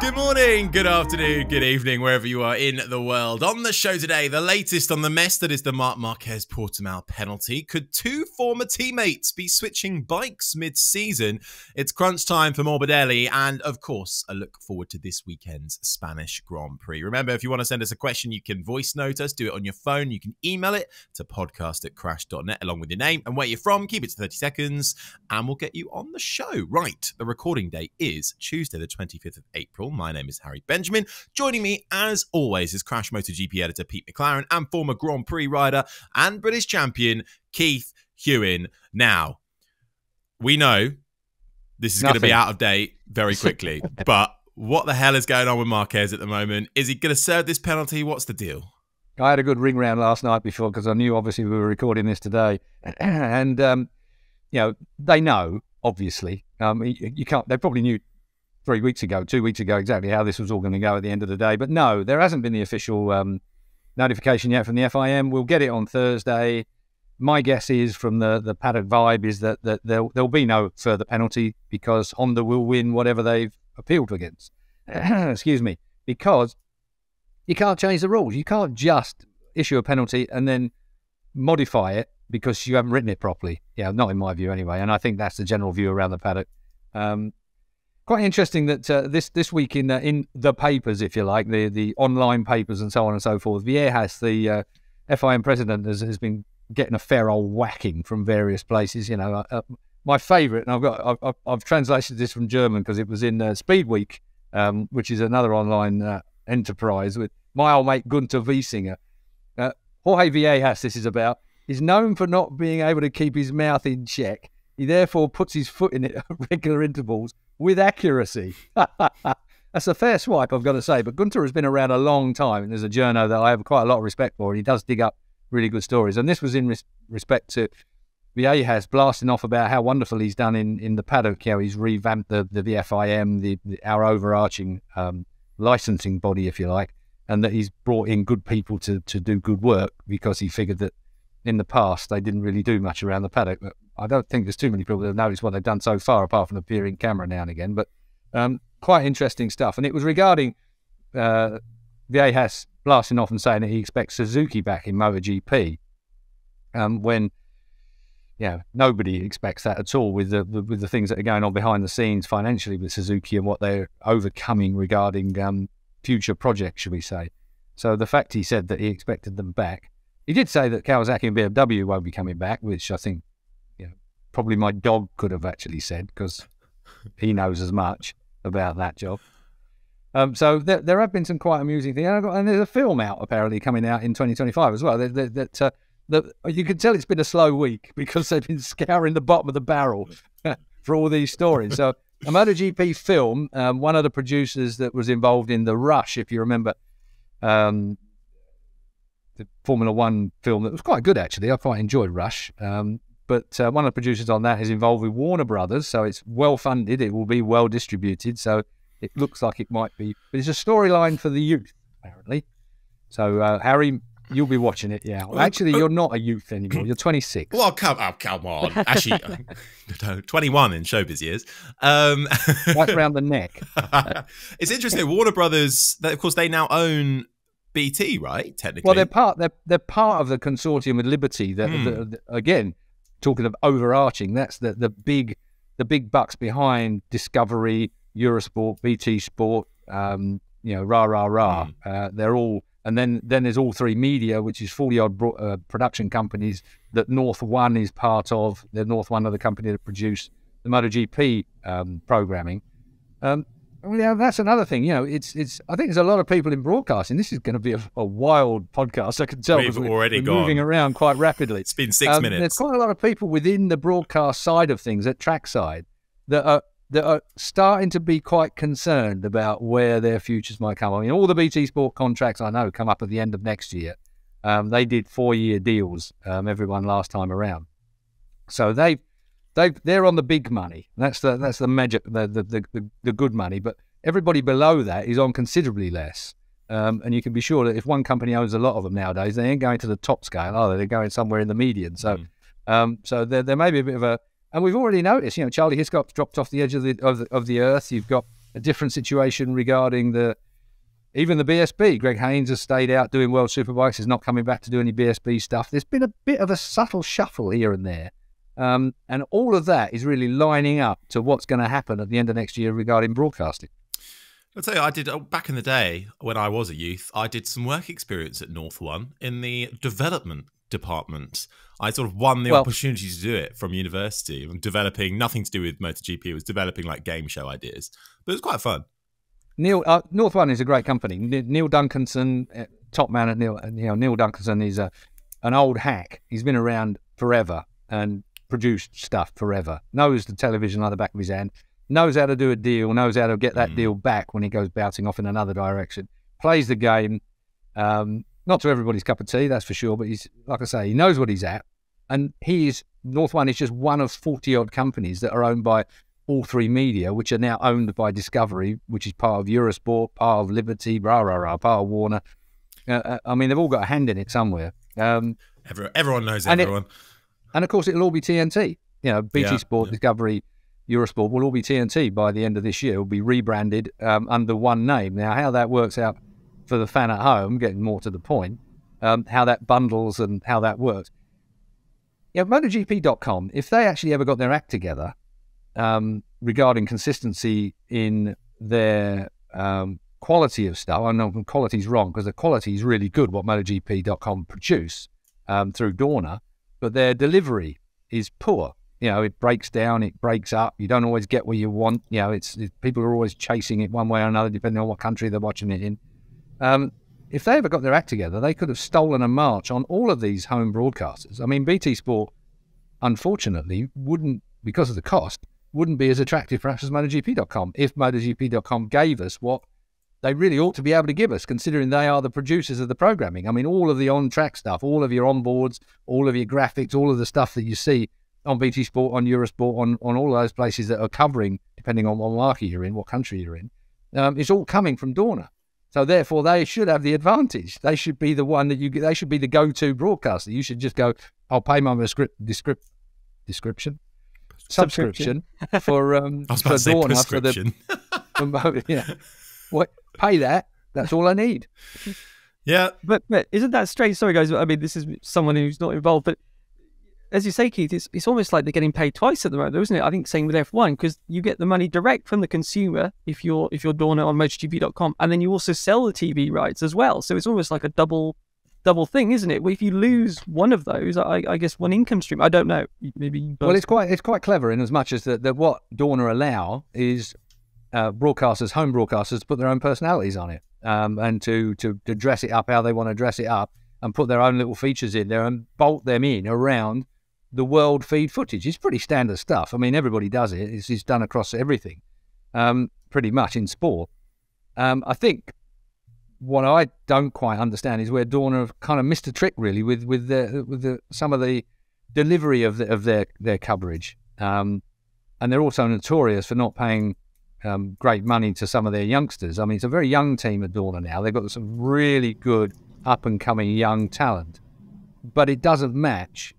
Good morning, good afternoon, good evening, wherever you are in the world. On the show today, the latest on the mess that is the Marc Marquez Portimao penalty. Could two former teammates be switching bikes mid season? It's crunch time for Morbidelli, and of course, a look forward to this weekend's Spanish Grand Prix. Remember, if you want to send us a question, you can voice note us, do it on your phone. You can email it to podcast at crash.net along with your name and where you're from. Keep it to 30 seconds, and we'll get you on the show. Right, the recording date is Tuesday, the 25th of April. My name is Harry Benjamin. Joining me, as always, is Crash MotoGP editor Pete McLaren and former Grand Prix rider and British champion Keith Huewen. Now, we know this is going to be out of date very quickly, but what the hell is going on with Marquez at the moment? Is he going to serve this penalty? What's the deal? I had a good ring round last night before because I knew obviously we were recording this today, and um, you know they know obviously. Um, you, you, can't. They probably knew three weeks ago, two weeks ago, exactly how this was all going to go at the end of the day. But no, there hasn't been the official um, notification yet from the FIM. We'll get it on Thursday. My guess is from the, the paddock vibe is that, that there'll, there'll be no further penalty because Honda will win whatever they've appealed against. Excuse me. Because you can't change the rules. You can't just issue a penalty and then modify it because you haven't written it properly. Yeah, not in my view anyway. And I think that's the general view around the paddock. Um, quite interesting that uh, this this week in uh, in the papers, if you like, the the online papers and so on and so forth, Viegas, the uh, FIM president, has, has been getting a fair old whacking from various places. You know, uh, uh, my favourite, and I've got I've, I've, translated this from German because it was in uh, Speed Week, um, which is another online enterprise with my old mate Gunter Wiesinger. Jorge Viegas, this is about, is known for not being able to keep his mouth in check. He therefore puts his foot in it at regular intervals with accuracy. That's a fair swipe, I've got to say. But Gunter has been around a long time, and there's a journo that I have quite a lot of respect for, and he does dig up really good stories. And this was in res- respect to Viegas blasting off about how wonderful he's done in, in the paddock, how he's revamped the, the VFIM, the, the our overarching um, licensing body, if you like, and that he's brought in good people to, to do good work because he figured that in the past they didn't really do much around the paddock. But I don't think there's too many people that have noticed what they've done so far, apart from appearing camera now and again. But um, quite interesting stuff. And it was regarding uh, Viegas blasting off and saying that he expects Suzuki back in MotoGP um, when yeah, nobody expects that at all with the, with the things that are going on behind the scenes financially with Suzuki and what they're overcoming regarding um, future projects, should we say. So the fact he said that he expected them back, he did say that Kawasaki and BMW won't be coming back, which I think probably my dog could have actually said because he knows as much about that job. Um, so there, there have been some quite amusing things, and, and, there's a film out apparently coming out in 2025 as well. That, that, that, uh, that you can tell it's been a slow week because they've been scouring the bottom of the barrel for all these stories. So a MotoGP film, um, one of the producers that was involved in the Rush, if you remember, um, the Formula One film that was quite good actually. I quite enjoyed Rush. Um, but uh, one of the producers on that is involved with Warner Brothers, so it's well funded. It will be well distributed, so it looks like it might be. But it's a storyline for the youth, apparently. So uh, Harry, you'll be watching it. Yeah. Well, actually, you're not a youth anymore. You're 26. Well, come, oh, come on. Actually, no, 21 in showbiz years. Um, right around the neck. it's interesting. Warner Brothers, of course, they now own BT, right? Technically. Well, they're part. They're they're part of the consortium with Liberty. That, mm. again talking of overarching, that's the the big the big bucks behind Discovery, Eurosport, BT Sport, um, you know, rah rah rah. Mm. Uh, they're all, and then then there's All3Media, which is forty odd bro- uh, production companies that North One is part of. The North One are the company that produce the MotoGP um, programming. Um, well, yeah, that's another thing. You know, it's it's. I think there's a lot of people in broadcasting. This is going to be a, a wild podcast. I can tell we've already we're moving around quite rapidly. It's been six um, minutes. There's quite a lot of people within the broadcast side of things at trackside that are that are starting to be quite concerned about where their futures might come. I mean, all the BT Sport contracts I know come up at the end of next year. Um, they did four-year deals. Um, everyone last time around, so they've they they're on the big money. That's the that's the magic the the, the, the good money. But everybody below that is on considerably less. Um, and you can be sure that if one company owns a lot of them nowadays, they ain't going to the top scale, are they? They're going somewhere in the median. So, mm. um, so there, there may be a bit of a, and we've already noticed, you know, Charlie Hiscox dropped off the edge of the of the, of the earth. You've got a different situation regarding the even the BSB. Greg Haynes has stayed out doing World Superbikes. Is not coming back to do any BSB stuff. There's been a bit of a subtle shuffle here and there. Um, and all of that is really lining up to what's going to happen at the end of next year regarding broadcasting. I'll tell you, I did oh, back in the day when I was a youth. I did some work experience at North One in the development department. I sort of won the well, opportunity to do it from university. I'm developing nothing to do with MotoGP. It was developing like game show ideas, but it was quite fun. Neil uh, North One is a great company. Neil Duncanson, uh, top man at Neil. You know, Neil Duncanson is a an old hack. He's been around forever and produced stuff forever. Knows the television like the back of his hand. Knows how to do a deal. Knows how to get that mm. deal back when he goes bouncing off in another direction. Plays the game. Um, not to everybody's cup of tea, that's for sure. But he's like I say, he knows what he's at, and he is North One is just one of forty odd companies that are owned by All3Media, which are now owned by Discovery, which is part of Eurosport, part of Liberty, rah rah rah, part of Warner. Uh, uh I mean, they've all got a hand in it somewhere. Um, everyone, everyone knows everyone, it, and, of course, it'll all be TNT. You know, BT yeah, Sport, yeah. Discovery, Eurosport will all be TNT by the end of this year. It will be rebranded um, under one name. Now, how that works out for the fan at home, getting more to the point, um, how that bundles and how that works. Yeah, MotoGP.com, if they actually ever got their act together um, regarding consistency in their um, quality of stuff, I know quality is wrong because the quality is really good what MotoGP.com produce um, through Dorna, but their delivery is poor. You know, it breaks down, it breaks up. You don't always get what you want. You know, it's it, people are always chasing it one way or another, depending on what country they're watching it in. Um, if they ever got their act together, they could have stolen a march on all of these home broadcasters. I mean, BT Sport, unfortunately, wouldn't, because of the cost, wouldn't be as attractive perhaps as MotoGP.com if MotoGP.com gave us what they really ought to be able to give us, considering they are the producers of the programming. I mean, all of the on track stuff, all of your onboards, all of your graphics, all of the stuff that you see on BT Sport, on Eurosport, on, on all those places that are covering, depending on what market you're in, what country you're in, um, it's all coming from Dorna. So therefore, they should have the advantage. They should be the one that you. They should be the go-to broadcaster. You should just go. I'll pay my script, descript, description, subscription, for um I was about for to say prescription. For the, yeah, what pay that? That's all I need. Yeah, but, but isn't that strange? Sorry, guys. I mean, this is someone who's not involved, but as you say, Keith, it's, it's almost like they're getting paid twice at the moment, isn't it? I think same with F1 because you get the money direct from the consumer if you're if you're doing it on MotoGP.com, and then you also sell the TV rights as well. So it's almost like a double double thing, isn't it? Well, if you lose one of those, I, I guess one income stream. I don't know. Maybe. Well, it's quite it's quite clever in as much as that, that what Dorna allow is uh, broadcasters, home broadcasters, to put their own personalities on it um, and to, to to dress it up how they want to dress it up and put their own little features in there and bolt them in around the world feed footage. It's pretty standard stuff. I mean, everybody does it. It's, it's done across everything, um, pretty much in sport. Um, I think what I don't quite understand is where Dorna have kind of missed a trick really with with the with the, some of the delivery of the, of their their coverage. Um, and they're also notorious for not paying um, great money to some of their youngsters. I mean, it's a very young team at Dorna now. They've got some really good up and coming young talent, but it doesn't match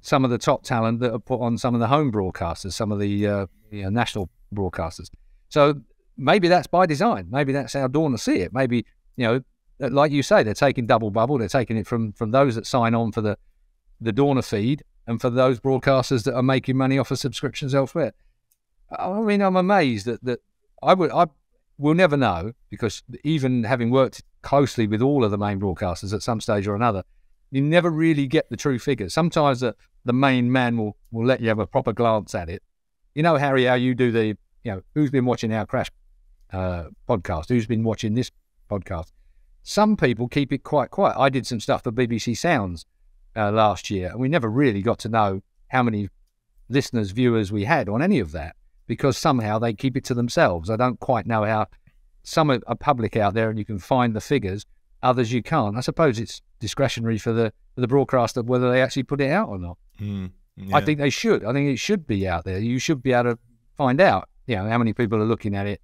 some of the top talent that are put on some of the home broadcasters, some of the uh, you know, national broadcasters. So maybe that's by design. Maybe that's how Dorna see it. Maybe you know, like you say, they're taking double bubble. They're taking it from from those that sign on for the the Dorna feed and for those broadcasters that are making money off of subscriptions elsewhere. I mean, I'm amazed that that I would I will never know because even having worked closely with all of the main broadcasters at some stage or another, you never really get the true figures. Sometimes the, the main man will, will let you have a proper glance at it. You know, Harry, how you do the, you know, who's been watching our Crash uh, podcast? Who's been watching this podcast? Some people keep it quite quiet. I did some stuff for BBC Sounds uh, last year, and we never really got to know how many listeners, viewers we had on any of that because somehow they keep it to themselves. I don't quite know how some are public out there and you can find the figures, others you can't. I suppose it's discretionary for the for the broadcaster whether they actually put it out or not. Mm, yeah. I think they should. I think it should be out there. You should be able to find out, you know, how many people are looking at it,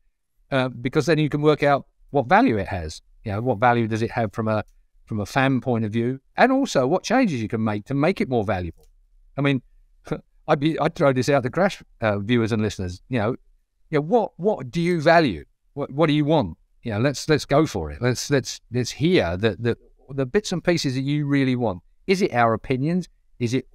uh, because then you can work out what value it has. You know, what value does it have from a from a fan point of view, and also what changes you can make to make it more valuable. I mean, I'd be I'd throw this out to crash uh, viewers and listeners. You know, you know what what do you value? what, what do you want? You know, let's let's go for it. Let's let's let's hear the the the bits and pieces that you really want. Is it our opinions? Is it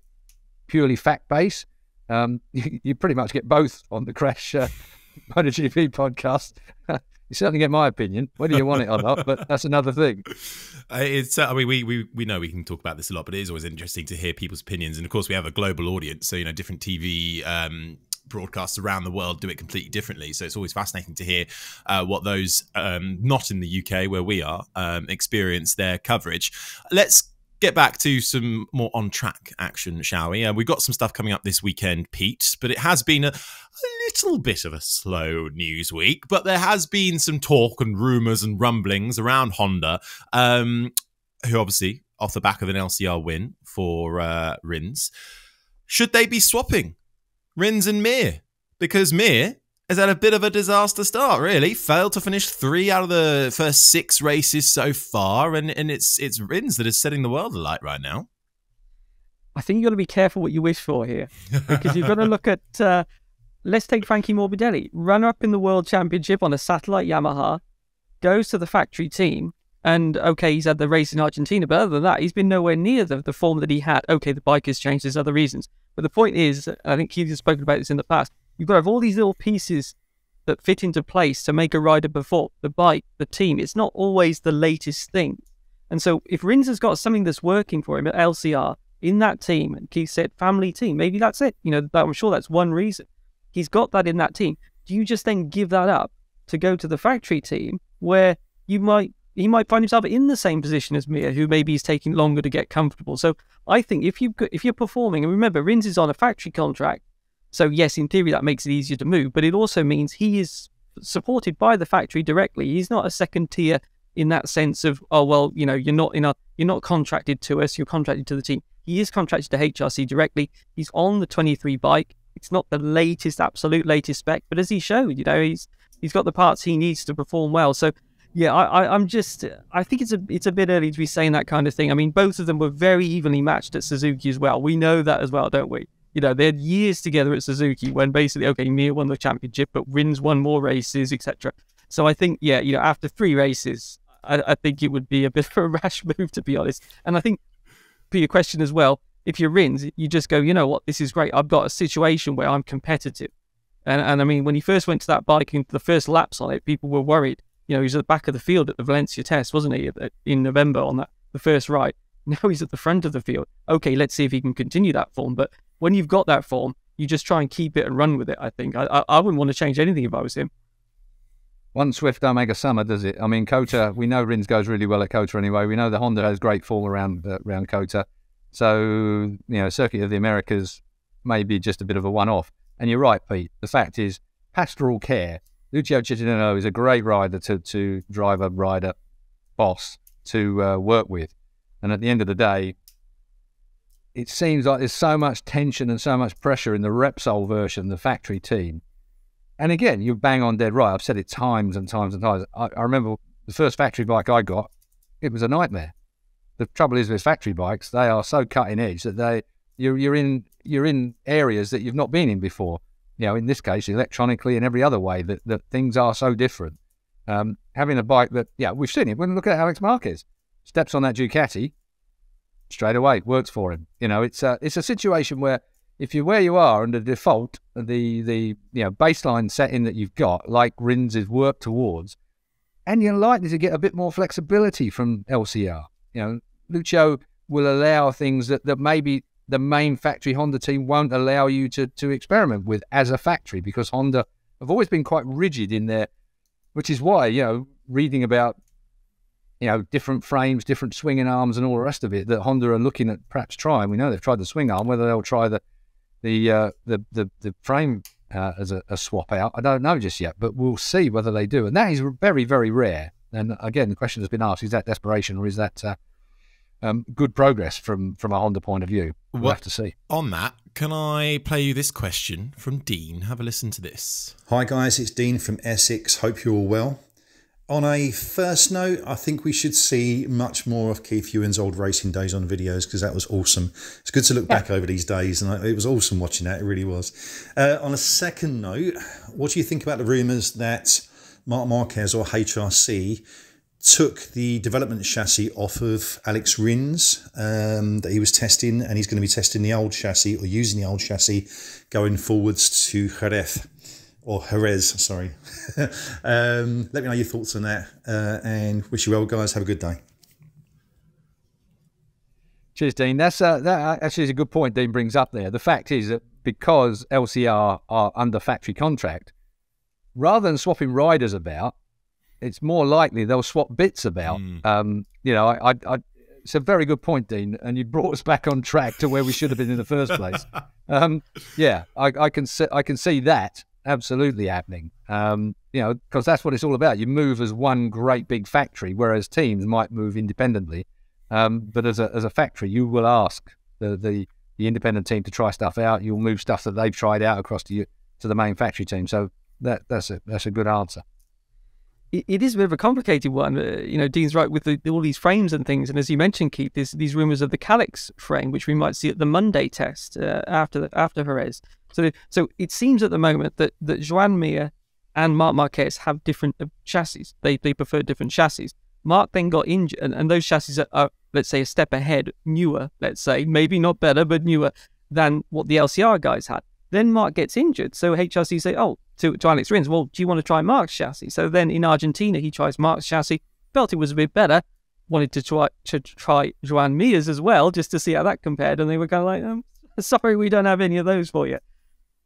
purely fact based? Um, you, you, pretty much get both on the Crash uh, MotoGP podcast. you certainly get my opinion, whether you want it or not. But that's another thing. Uh, it's. Uh, I mean, we, we we know we can talk about this a lot, but it is always interesting to hear people's opinions. And of course, we have a global audience, so you know, different TV um, broadcasts around the world do it completely differently. So it's always fascinating to hear uh, what those um, not in the UK where we are um, experience their coverage. Let's get back to some more on track action, shall we? Uh, we've got some stuff coming up this weekend, Pete, but it has been a, a, little bit of a slow news week. But there has been some talk and rumours and rumblings around Honda, um, who obviously, off the back of an LCR win for uh, Rins, should they be swapping Rins and Mir? Because Mir has had a bit of a disaster start, really. Failed to finish three out of the first six races so far, and, and it's it's Rins that is setting the world alight right now. I think you've got to be careful what you wish for here, because you've got to look at. Uh, let's take Frankie Morbidelli, runner up in the World Championship on a satellite Yamaha, goes to the factory team, and okay, he's had the race in Argentina, but other than that, he's been nowhere near the, the form that he had. Okay, the bike has changed, there's other reasons. But the point is, I think Keith has spoken about this in the past, You've got to have all these little pieces that fit into place to make a rider perform. The bike, the team. It's not always the latest thing. And so if Rins has got something that's working for him at LCR in that team, and Keith said family team, maybe that's it. You know, I'm sure that's one reason. He's got that in that team. Do you just then give that up to go to the factory team where you might he might find himself in the same position as Mir, who maybe is taking longer to get comfortable. So I think if you if you're performing, and remember, Rins is on a factory contract, so yes, in theory that makes it easier to move, but it also means he is supported by the factory directly. He's not a second tier in that sense of oh well, you know, you're not in a you're not contracted to us, you're contracted to the team. He is contracted to HRC directly. He's on the 23 bike. It's not the latest, absolute latest spec, but as he showed, you know, he's he's got the parts he needs to perform well. So yeah, I, I, am just. I think it's a it's a bit early to be saying that kind of thing. I mean, both of them were very evenly matched at Suzuki as well. We know that as well, don't we? You know, they had years together at Suzuki when basically, okay, Mir won the championship, but Rins won more races, etc. So I think, yeah, you know, after three races, I, I, think it would be a bit of a rash move, to be honest. And I think, for your question as well, if you're Rins, you just go, you know what, this is great. I've got a situation where I'm competitive. And, and I mean, when he first went to that bike and the first laps on it, people were worried. You know, he was at the back of the field at the Valencia test, wasn't he, in November on that the first ride. Now he's at the front of the field. Okay, let's see if he can continue that form. But when you've got that form, you just try and keep it and run with it. I think I, I, I wouldn't want to change anything if I was him. One swift don't make a summer, does it? I mean, COTA. We know Rins goes really well at COTA anyway. We know the Honda has great form around uh, around COTA. So you know, Circuit of the Americas may be just a bit of a one-off. And you're right, Pete. The fact is, pastoral care. Lucio Cecchinello is a great rider to to drive a rider boss to uh, work with. And at the end of the day, it seems like there's so much tension and so much pressure in the Repsol version, the factory team. And again, you bang on dead right. I've said it times and times and times. I, I remember the first factory bike I got, it was a nightmare. The trouble is with factory bikes, they are so cutting edge that they you're, you're in you're in areas that you've not been in before. You know, in this case, electronically and every other way, that, that things are so different. Um, having a bike that, yeah, we've seen it. When look at Alex Marquez, steps on that Ducati, straight away. Works for him. You know, it's a it's a situation where if you're where you are and the default, the the you know baseline setting that you've got, like Rins is worked towards, and you're likely to get a bit more flexibility from LCR. You know, Lucio will allow things that, that maybe the main factory Honda team won't allow you to to experiment with as a factory because Honda have always been quite rigid in their, which is why you know reading about you know, different frames, different swinging arms, and all the rest of it that Honda are looking at perhaps trying. We know they've tried the swing arm. Whether they'll try the the uh, the, the the frame uh, as a, a, swap out, I don't know just yet. But we'll see whether they do, and that is very very rare. And again, the question has been asked: Is that desperation or is that uh, um, good progress from from a Honda point of view? We'll have to see. On that, can I play you this question from Dean? Have a listen to this. Hi guys, it's Dean from Essex. Hope you're all well. On a first note, I think we should see much more of Keith Huewen's old racing days on videos because that was awesome. It's good to look back over these days, and it was awesome watching that. It really was. Uh, on a second note, what do you think about the rumours that Marc Marquez or HRC took the development chassis off of Alex Rins um, that he was testing, and he's going to be testing the old chassis or using the old chassis going forwards to Jerez or Jerez. Sorry. um, let me know your thoughts on that, uh, and wish you well, guys. Have a good day. Cheers, Dean. That's uh, that actually is a good point. Dean brings up there. The fact is that because LCR are under factory contract, rather than swapping riders about, it's more likely they'll swap bits about. Mm. Um, you know, I, I, I, it's a very good point, Dean, and you brought us back on track to where we should have been in the first place. um, yeah, I, I, can see, I can see that absolutely happening. Um, you know, because that's what it's all about. You move as one great big factory, whereas teams might move independently. Um, but as a as a factory, you will ask the, the the independent team to try stuff out. You'll move stuff that they've tried out across to you to the main factory team. So that that's a that's a good answer it is a bit of a complicated one. Uh, you know, Dean's right with the, all these frames and things. And as you mentioned, Keith, these rumours of the Kalex frame, which we might see at the Monday test uh, after the, after Jerez. So, so it seems at the moment that that Joan Mir and Marc Marquez have different uh, chassis. They they prefer different chassis. Marc then got injured, and, and those chassis are, are, let's say, a step ahead, newer. Let's say maybe not better, but newer than what the LCR guys had. Then Marc gets injured, so HRC say, "Oh, to, to Alex Rins, well, do you want to try Marc's chassis? So then in Argentina, he tries Marc's chassis, felt it was a bit better, wanted to try to try Joan Mir's as well, just to see how that compared. And they were kind of like, um, sorry, we don't have any of those for you.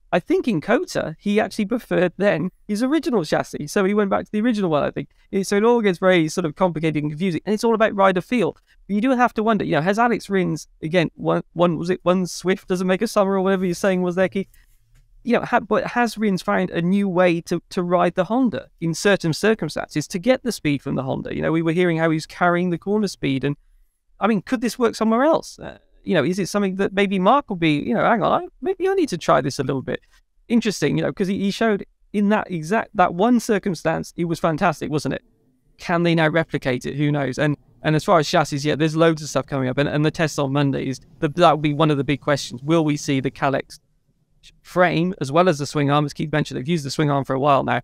I think in COTA, he actually preferred then his original chassis. So he went back to the original one, I think. So it all gets very sort of complicated and confusing. And it's all about rider feel. But you do have to wonder, you know, has Alex Rins, again, one, one was it one Swift doesn't make a summer or whatever you're saying was there, Keith? You know, ha- but has Rins found a new way to, to ride the Honda in certain circumstances to get the speed from the Honda? You know, we were hearing how he's carrying the corner speed, and I mean, could this work somewhere else? Uh, you know, is it something that maybe Marc will be? You know, hang on, I, maybe I need to try this a little bit. Interesting, you know, because he, he showed in that exact that one circumstance, it was fantastic, wasn't it? Can they now replicate it? Who knows? And and as far as chassis, yeah, there's loads of stuff coming up, and, and the test on Monday is the, that will be one of the big questions. Will we see the Frame as well as the swing arm. As Keith mentioned, they've used the swing arm for a while now,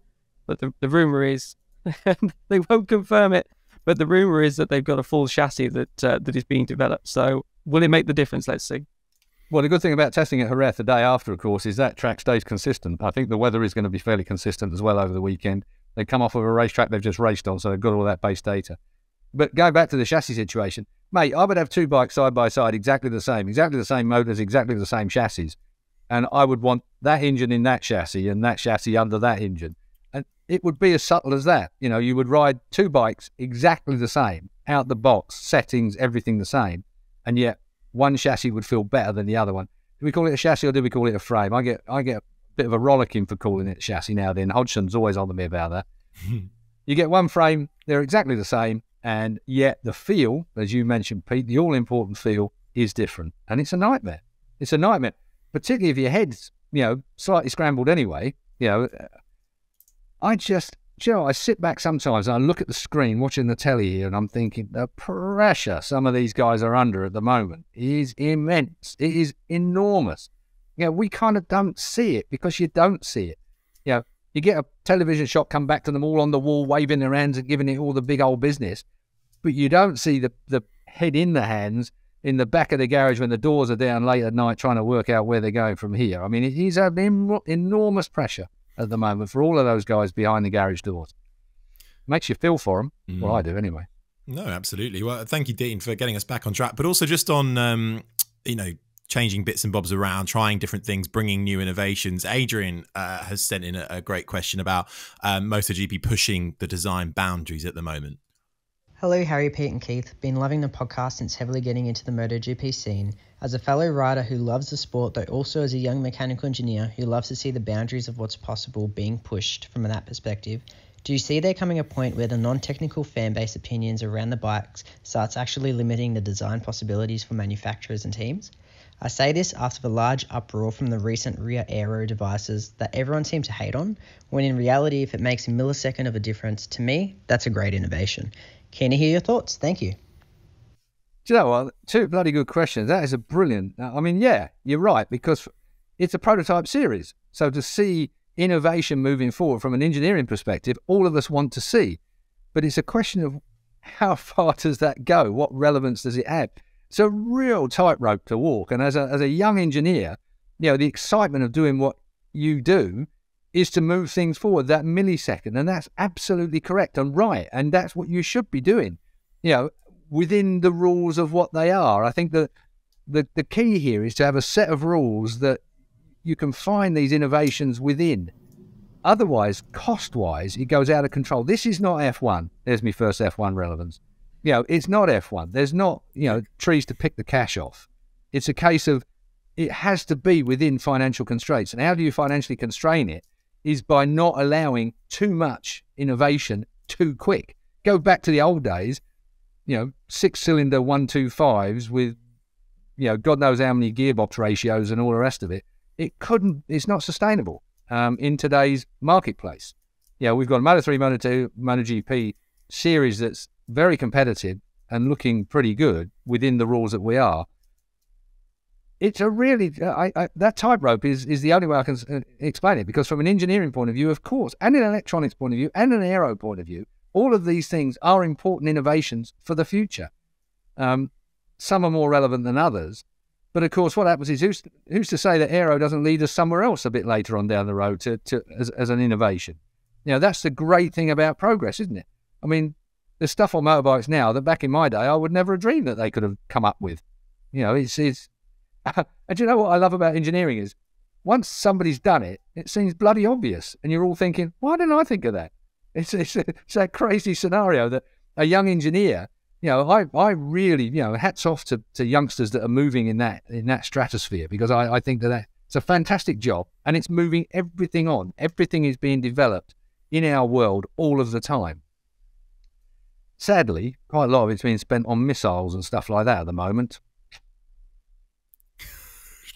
but the, the rumor is they won't confirm it. But the rumor is that they've got a full chassis that uh, that is being developed. So will it make the difference? Let's see. Well, the good thing about testing at Jerez the day after, of course, is that track stays consistent. I think the weather is going to be fairly consistent as well over the weekend. They come off of a racetrack they've just raced on, so they've got all that base data. But going back to the chassis situation, mate, I would have two bikes side by side, exactly the same, exactly the same motors, exactly the same chassis and I would want that engine in that chassis and that chassis under that engine. And it would be as subtle as that. You know, you would ride two bikes exactly the same, out the box, settings, everything the same, and yet one chassis would feel better than the other one. Do we call it a chassis or do we call it a frame? I get I get a bit of a rollicking for calling it chassis now. Then Hodgson's always on to me about that. you get one frame, they're exactly the same, and yet the feel, as you mentioned, Pete, the all important feel is different, and it's a nightmare. It's a nightmare particularly if your head's, you know, slightly scrambled anyway, you know, I just, you know, I sit back sometimes and I look at the screen watching the telly here and I'm thinking the pressure some of these guys are under at the moment is immense. It is enormous. You know, we kind of don't see it because you don't see it. You know, you get a television shot come back to them all on the wall, waving their hands and giving it all the big old business, but you don't see the, the head in the hands in the back of the garage when the doors are down late at night trying to work out where they're going from here. I mean, is an enormous pressure at the moment for all of those guys behind the garage doors. Makes you feel for them. Mm. Well, I do anyway. No, absolutely. Well, thank you, Dean, for getting us back on track, but also just on, um, you know, changing bits and bobs around, trying different things, bringing new innovations. Adrian uh, has sent in a, a great question about um, MotoGP pushing the design boundaries at the moment. Hello, Harry, Pete, and Keith. Been loving the podcast since heavily getting into the MotoGP scene. As a fellow rider who loves the sport, though also as a young mechanical engineer who loves to see the boundaries of what's possible being pushed from that perspective, do you see there coming a point where the non technical fan base opinions around the bikes starts actually limiting the design possibilities for manufacturers and teams? I say this after the large uproar from the recent rear aero devices that everyone seemed to hate on, when in reality, if it makes a millisecond of a difference, to me, that's a great innovation. Keen to hear your thoughts. Thank you. Do you know what? Two bloody good questions. That is a brilliant. Uh, I mean, yeah, you're right because it's a prototype series. So to see innovation moving forward from an engineering perspective, all of us want to see. But it's a question of how far does that go? What relevance does it have? It's a real tightrope to walk. And as a, as a young engineer, you know, the excitement of doing what you do is to move things forward that millisecond. And that's absolutely correct and right. And that's what you should be doing, you know, within the rules of what they are. I think that the, the key here is to have a set of rules that you can find these innovations within. Otherwise, cost wise, it goes out of control. This is not F1. There's my first F1 relevance. You know, it's not F1. There's not, you know, trees to pick the cash off. It's a case of it has to be within financial constraints. And how do you financially constrain it? Is by not allowing too much innovation too quick. Go back to the old days, you know, six cylinder 125s with, you know, God knows how many gearbox ratios and all the rest of it. It couldn't, it's not sustainable um, in today's marketplace. Yeah, we've got a Moto 3, Moto 2, MotoGP series that's very competitive and looking pretty good within the rules that we are it's a really I, I, that tightrope is is the only way I can uh, explain it because from an engineering point of view, of course, and an electronics point of view, and an aero point of view, all of these things are important innovations for the future. Um, some are more relevant than others, but of course, what happens is who's who's to say that aero doesn't lead us somewhere else a bit later on down the road to, to as, as an innovation? You know, that's the great thing about progress, isn't it? I mean, there's stuff on motorbikes now that back in my day I would never have dreamed that they could have come up with. You know, it's it's and you know what I love about engineering is once somebody's done it, it seems bloody obvious, and you're all thinking, why didn't I think of that? It's it's, it's that crazy scenario that a young engineer, you know, I, I really, you know, hats off to, to youngsters that are moving in that in that stratosphere because I, I think that, that it's a fantastic job and it's moving everything on. Everything is being developed in our world all of the time. Sadly, quite a lot of it's being spent on missiles and stuff like that at the moment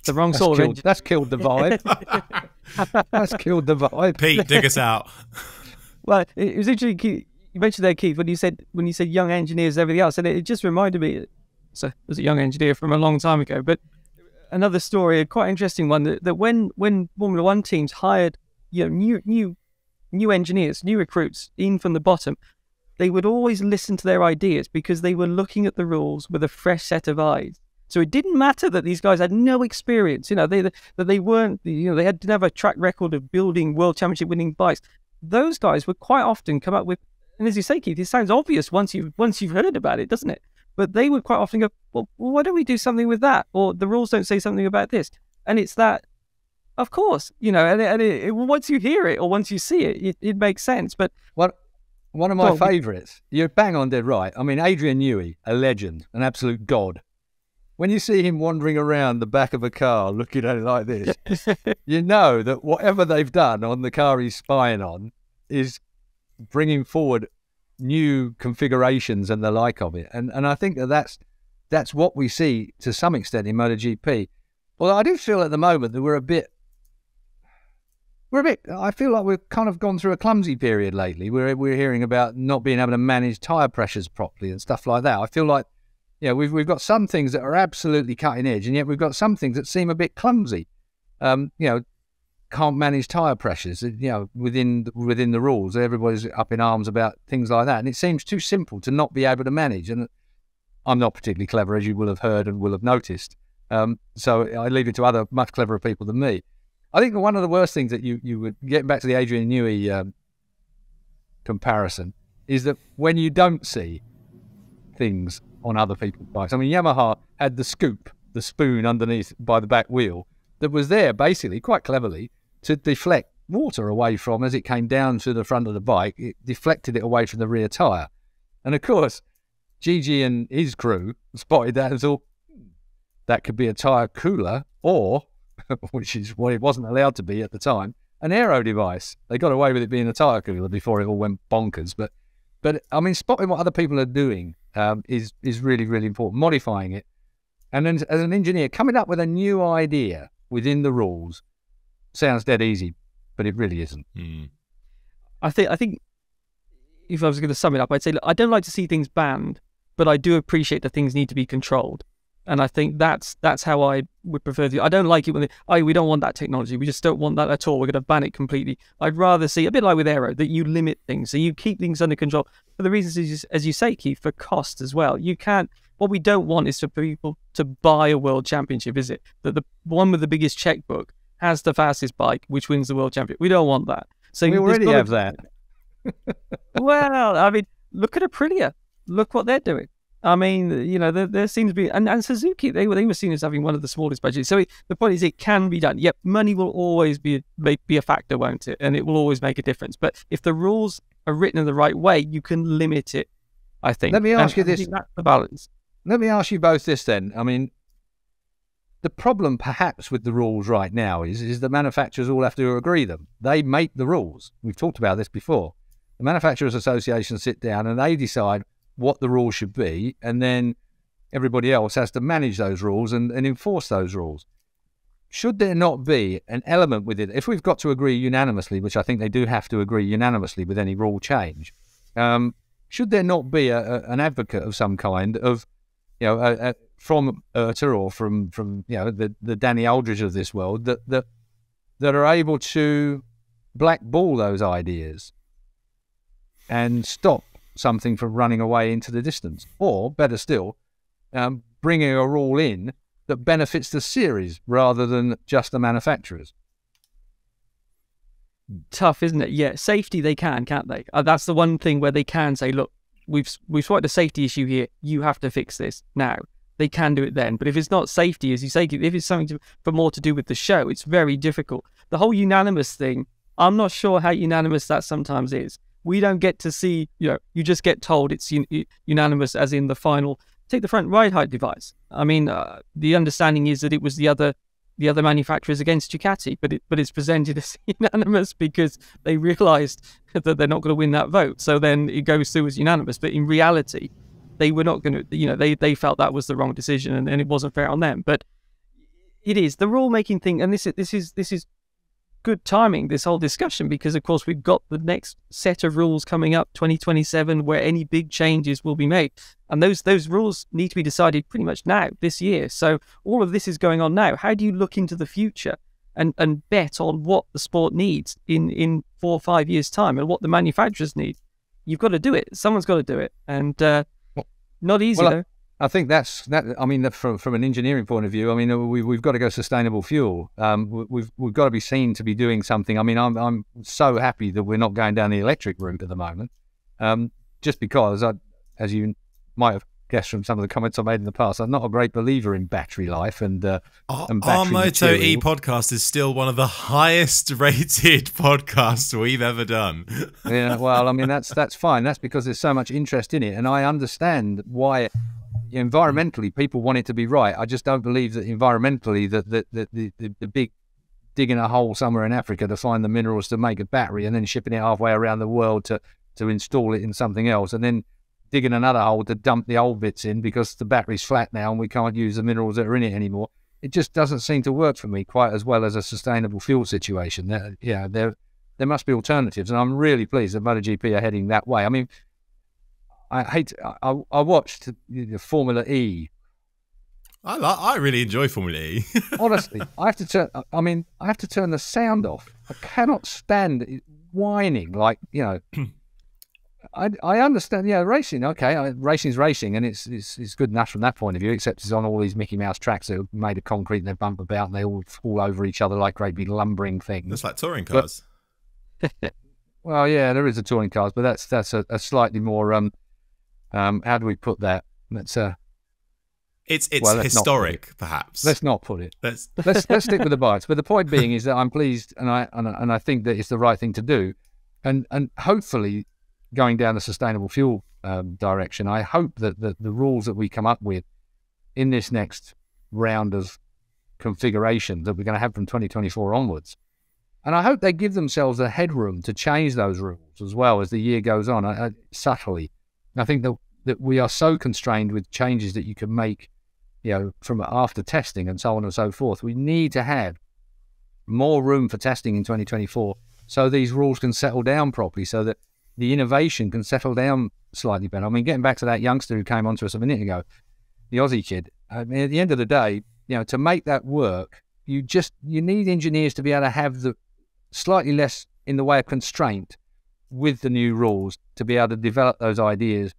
the wrong that's sort killed, of. That's killed the vibe. that's killed the vibe. Pete, dig us out. Well, it was interesting. Keith, you mentioned there, Keith, when you said when you said young engineers, everything else, and it, it just reminded me. So, as a young engineer from a long time ago, but another story, a quite interesting one. That, that when when Formula One teams hired you know new new new engineers, new recruits in from the bottom, they would always listen to their ideas because they were looking at the rules with a fresh set of eyes. So it didn't matter that these guys had no experience. You know, they that they weren't. You know, they had, didn't have a track record of building world championship winning bikes. Those guys would quite often come up with, and as you say, Keith, it sounds obvious once you've, once you've heard about it, doesn't it? But they would quite often go, well, why don't we do something with that? Or the rules don't say something about this. And it's that, of course, you know, and, and it, it, once you hear it or once you see it, it, it makes sense. But what one of my favourites, you're bang on dead right. I mean, Adrian Newey, a legend, an absolute god when you see him wandering around the back of a car looking at it like this, you know that whatever they've done on the car he's spying on is bringing forward new configurations and the like of it. And and I think that that's that's what we see to some extent in MotoGP. Although I do feel at the moment that we're a bit we're a bit. I feel like we've kind of gone through a clumsy period lately. We're we're hearing about not being able to manage tire pressures properly and stuff like that. I feel like yeah, we've we've got some things that are absolutely cutting edge, and yet we've got some things that seem a bit clumsy. Um, you know, can't manage tire pressures. You know, within within the rules, everybody's up in arms about things like that, and it seems too simple to not be able to manage. And I'm not particularly clever, as you will have heard and will have noticed. Um, so I leave it to other much cleverer people than me. I think one of the worst things that you you would getting back to the Adrian Newey um, comparison is that when you don't see things on other people's bikes. I mean, Yamaha had the scoop, the spoon underneath by the back wheel that was there basically quite cleverly to deflect water away from as it came down to the front of the bike. It deflected it away from the rear tyre. And of course, Gigi and his crew spotted that and thought oh, that could be a tyre cooler or, which is what it wasn't allowed to be at the time, an aero device. They got away with it being a tyre cooler before it all went bonkers. But, but I mean, spotting what other people are doing um, is is really really important. Modifying it, and then as an engineer, coming up with a new idea within the rules sounds dead easy, but it really isn't. Mm. I think I think if I was going to sum it up, I'd say look, I don't like to see things banned, but I do appreciate that things need to be controlled. And I think that's that's how I would prefer the. I don't like it when they, oh, we don't want that technology. We just don't want that at all. We're going to ban it completely. I'd rather see a bit like with Aero that you limit things, so you keep things under control for the reasons as you, as you say, Keith, for cost as well. You can't. What we don't want is for people to buy a world championship. Is it that the one with the biggest checkbook has the fastest bike, which wins the world championship? We don't want that. So we already have that. well, I mean, look at Aprilia. Look what they're doing. I mean, you know, there, there seems to be, and, and Suzuki, they, they were seen as having one of the smallest budgets. So it, the point is, it can be done. Yep, money will always be a, be a factor, won't it? And it will always make a difference. But if the rules are written in the right way, you can limit it, I think. Let me ask and you this. That's the balance. Let me ask you both this then. I mean, the problem perhaps with the rules right now is, is the manufacturers all have to agree them. They make the rules. We've talked about this before. The manufacturers association sit down and they decide what the rules should be, and then everybody else has to manage those rules and, and enforce those rules. Should there not be an element with it? If we've got to agree unanimously, which I think they do have to agree unanimously with any rule change, um, should there not be a, a, an advocate of some kind of, you know, a, from IRTA or from from you know the the Danny Aldridge of this world that that that are able to blackball those ideas and stop something from running away into the distance. Or, better still, um, bringing a rule in that benefits the series rather than just the manufacturers. Tough, isn't it? Yeah, safety they can, can't they? Uh, that's the one thing where they can say, look, we've we've spotted a safety issue here. You have to fix this now. They can do it then. But if it's not safety, as you say, if it's something to, for more to do with the show, it's very difficult. The whole unanimous thing, I'm not sure how unanimous that sometimes is we don't get to see, you know, you just get told it's un- unanimous as in the final. Take the front ride height device. I mean, uh, the understanding is that it was the other the other manufacturers against Ducati, but it, but it's presented as unanimous because they realised that they're not going to win that vote. So then it goes through as unanimous. But in reality, they were not going to. You know, they they felt that was the wrong decision, and, and it wasn't fair on them. But it is the rule making thing, and this is this is this is good timing, this whole discussion, because of course we've got the next set of rules coming up, 2027, where any big changes will be made. And those those rules need to be decided pretty much now, this year. So all of this is going on now. How do you look into the future and, and bet on what the sport needs in, in four or five years' time and what the manufacturers need? You've got to do it. Someone's got to do it. And uh, not easy, well, though. I think that's that. I mean, from from an engineering point of view, I mean, we, we've got to go sustainable fuel. Um, we've we've got to be seen to be doing something. I mean, I'm I'm so happy that we're not going down the electric route at the moment, um, just because, I, as you might have guessed from some of the comments I made in the past, I'm not a great believer in battery life and uh, our, and battery our Moto material. E podcast is still one of the highest rated podcasts we've ever done. yeah, well, I mean that's that's fine. That's because there's so much interest in it, and I understand why environmentally, people want it to be right. I just don't believe that environmentally that the, the, the, the, big digging a hole somewhere in Africa to find the minerals to make a battery and then shipping it halfway around the world to, to install it in something else and then digging another hole to dump the old bits in because the battery's flat now and we can't use the minerals that are in it anymore. It just doesn't seem to work for me quite as well as a sustainable fuel situation. There, yeah, there there must be alternatives, and I'm really pleased that MotoGP are heading that way. I mean, I hate. I, I watched the Formula E. I like, I really enjoy Formula E. Honestly, I have to turn. I mean, I have to turn the sound off. I cannot stand whining like you know. I, I understand, yeah, racing. Okay, I, racing's racing, and it's, it's it's good enough from that point of view. Except it's on all these Mickey Mouse tracks that are made of concrete, and they bump about, and they all fall over each other like great big lumbering things. It's like touring cars. But, well, yeah, there is a touring cars, but that's that's a, a slightly more um, um, how do we put that? Let's uh, it's it's well, historic, it. perhaps. Let's not put it. Let's let's, let's stick with the bites. But the point being is that I'm pleased, and I and, and I think that it's the right thing to do, and and hopefully, going down the sustainable fuel um, direction, I hope that the, the rules that we come up with in this next round of configuration that we're going to have from 2024 onwards, and I hope they give themselves a headroom to change those rules as well as the year goes on, uh, subtly I think that that we are so constrained with changes that you can make, you know, from after testing and so on and so forth. We need to have more room for testing in 2024 so these rules can settle down properly so that the innovation can settle down slightly better. I mean, getting back to that youngster who came onto us a minute ago, the Aussie kid, I mean, at the end of the day, you know, to make that work, you just you need engineers to be able to have the slightly less in the way of constraint with the new rules to be able to develop those ideas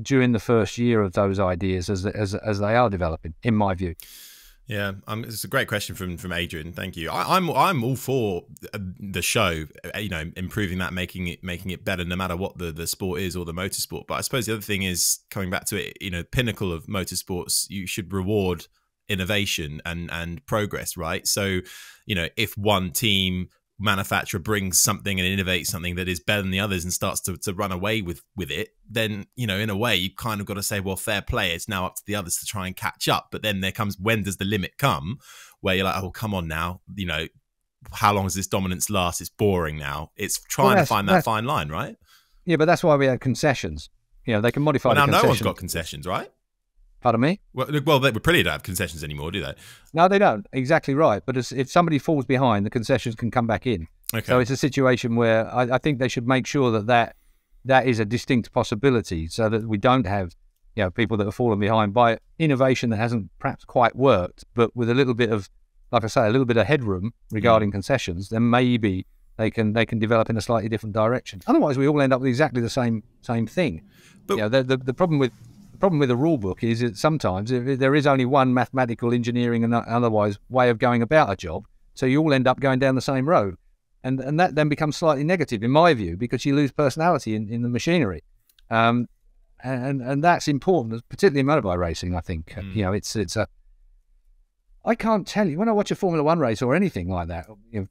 during the first year of those ideas as as, as they are developing, in my view. Yeah, um, it's a great question from from Adrian. Thank you. I, am I'm, I'm all for uh, the show. Uh, you know, improving that, making it making it better, no matter what the the sport is or the motorsport. But I suppose the other thing is coming back to it. You know, pinnacle of motorsports, you should reward innovation and and progress, right? So, you know, if one team manufacturer brings something and innovates something that is better than the others and starts to, to run away with with it then you know in a way you kind of got to say well fair play it's now up to the others to try and catch up. But then there comes when does the limit come? Where you're like oh come on now you know how long does this dominance last? It's boring now. It's trying well, to find that fine line right? Yeah but that's why we had concessions. You know they can modify well, now no one's got concessions right Pardon me? Well, well, they pretty don't have concessions anymore, do they? No, they don't. Exactly right. But if somebody falls behind, the concessions can come back in. Okay. So it's a situation where I, I, think they should make sure that, that that is a distinct possibility, so that we don't have you know people that have fallen behind by innovation that hasn't perhaps quite worked, but with a little bit of, like I say, a little bit of headroom regarding mm. concessions, then maybe they can they can develop in a slightly different direction. Otherwise, we all end up with exactly the same same thing. But you know, the, the, the problem with problem with a rule book is that sometimes there is only one mathematical, engineering, and otherwise way of going about a job. So you all end up going down the same road. And, and that then becomes slightly negative, in my view, because you lose personality in, in the machinery. Um, and, and that's important, particularly in motorbike racing, I think. Mm. You know, it's, it's a. I can't tell you, when I watch a Formula One race or anything like that, you know,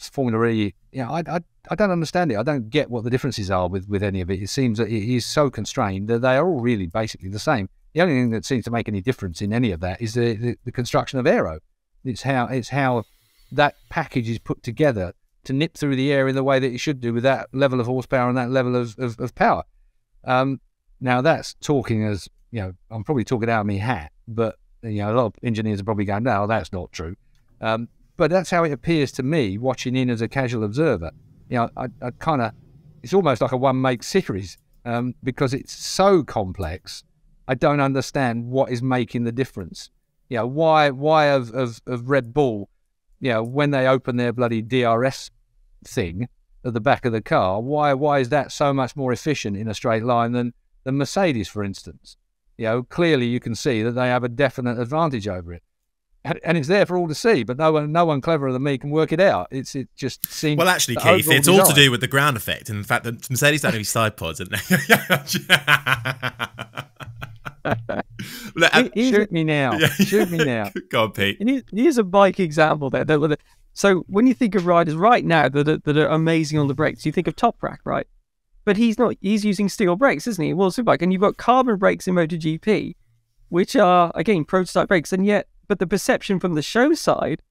Formula E, I, I, I don't understand it. I don't get what the differences are with, with any of it. It seems that it is so constrained that they are all really basically the same. The only thing that seems to make any difference in any of that is the, the, the construction of aero. It's how it's how that package is put together to nip through the air in the way that it should do with that level of horsepower and that level of, of, of power. Um, now that's talking as you know, I'm probably talking out of my hat, but you know, a lot of engineers are probably going, "No, that's not true." Um, but that's how it appears to me, watching in as a casual observer. You know, I, I kind of, it's almost like a one make series um, because it's so complex. I don't understand what is making the difference. You know, why, why of, of, of Red Bull, you know, when they open their bloody DRS thing at the back of the car, why, why is that so much more efficient in a straight line than, than Mercedes, for instance? You know, clearly you can see that they have a definite advantage over it and it's there for all to see. But no one, no one cleverer than me can work it out. It's it just seems. Well, actually, Keith, it's design. all to do with the ground effect and the fact that Mercedes don't have any side pods. And Look, um, shoot me now. Yeah. Shoot me now. Go on, Pete. Here's a bike example there. So when you think of riders right now that are, that are amazing on the brakes, you think of Toprak, right? But he's not. He's using steel brakes, isn't he? Well, Superbike, and you've got carbon brakes in MotoGP, which are again prototype brakes, and yet but the perception from the show side,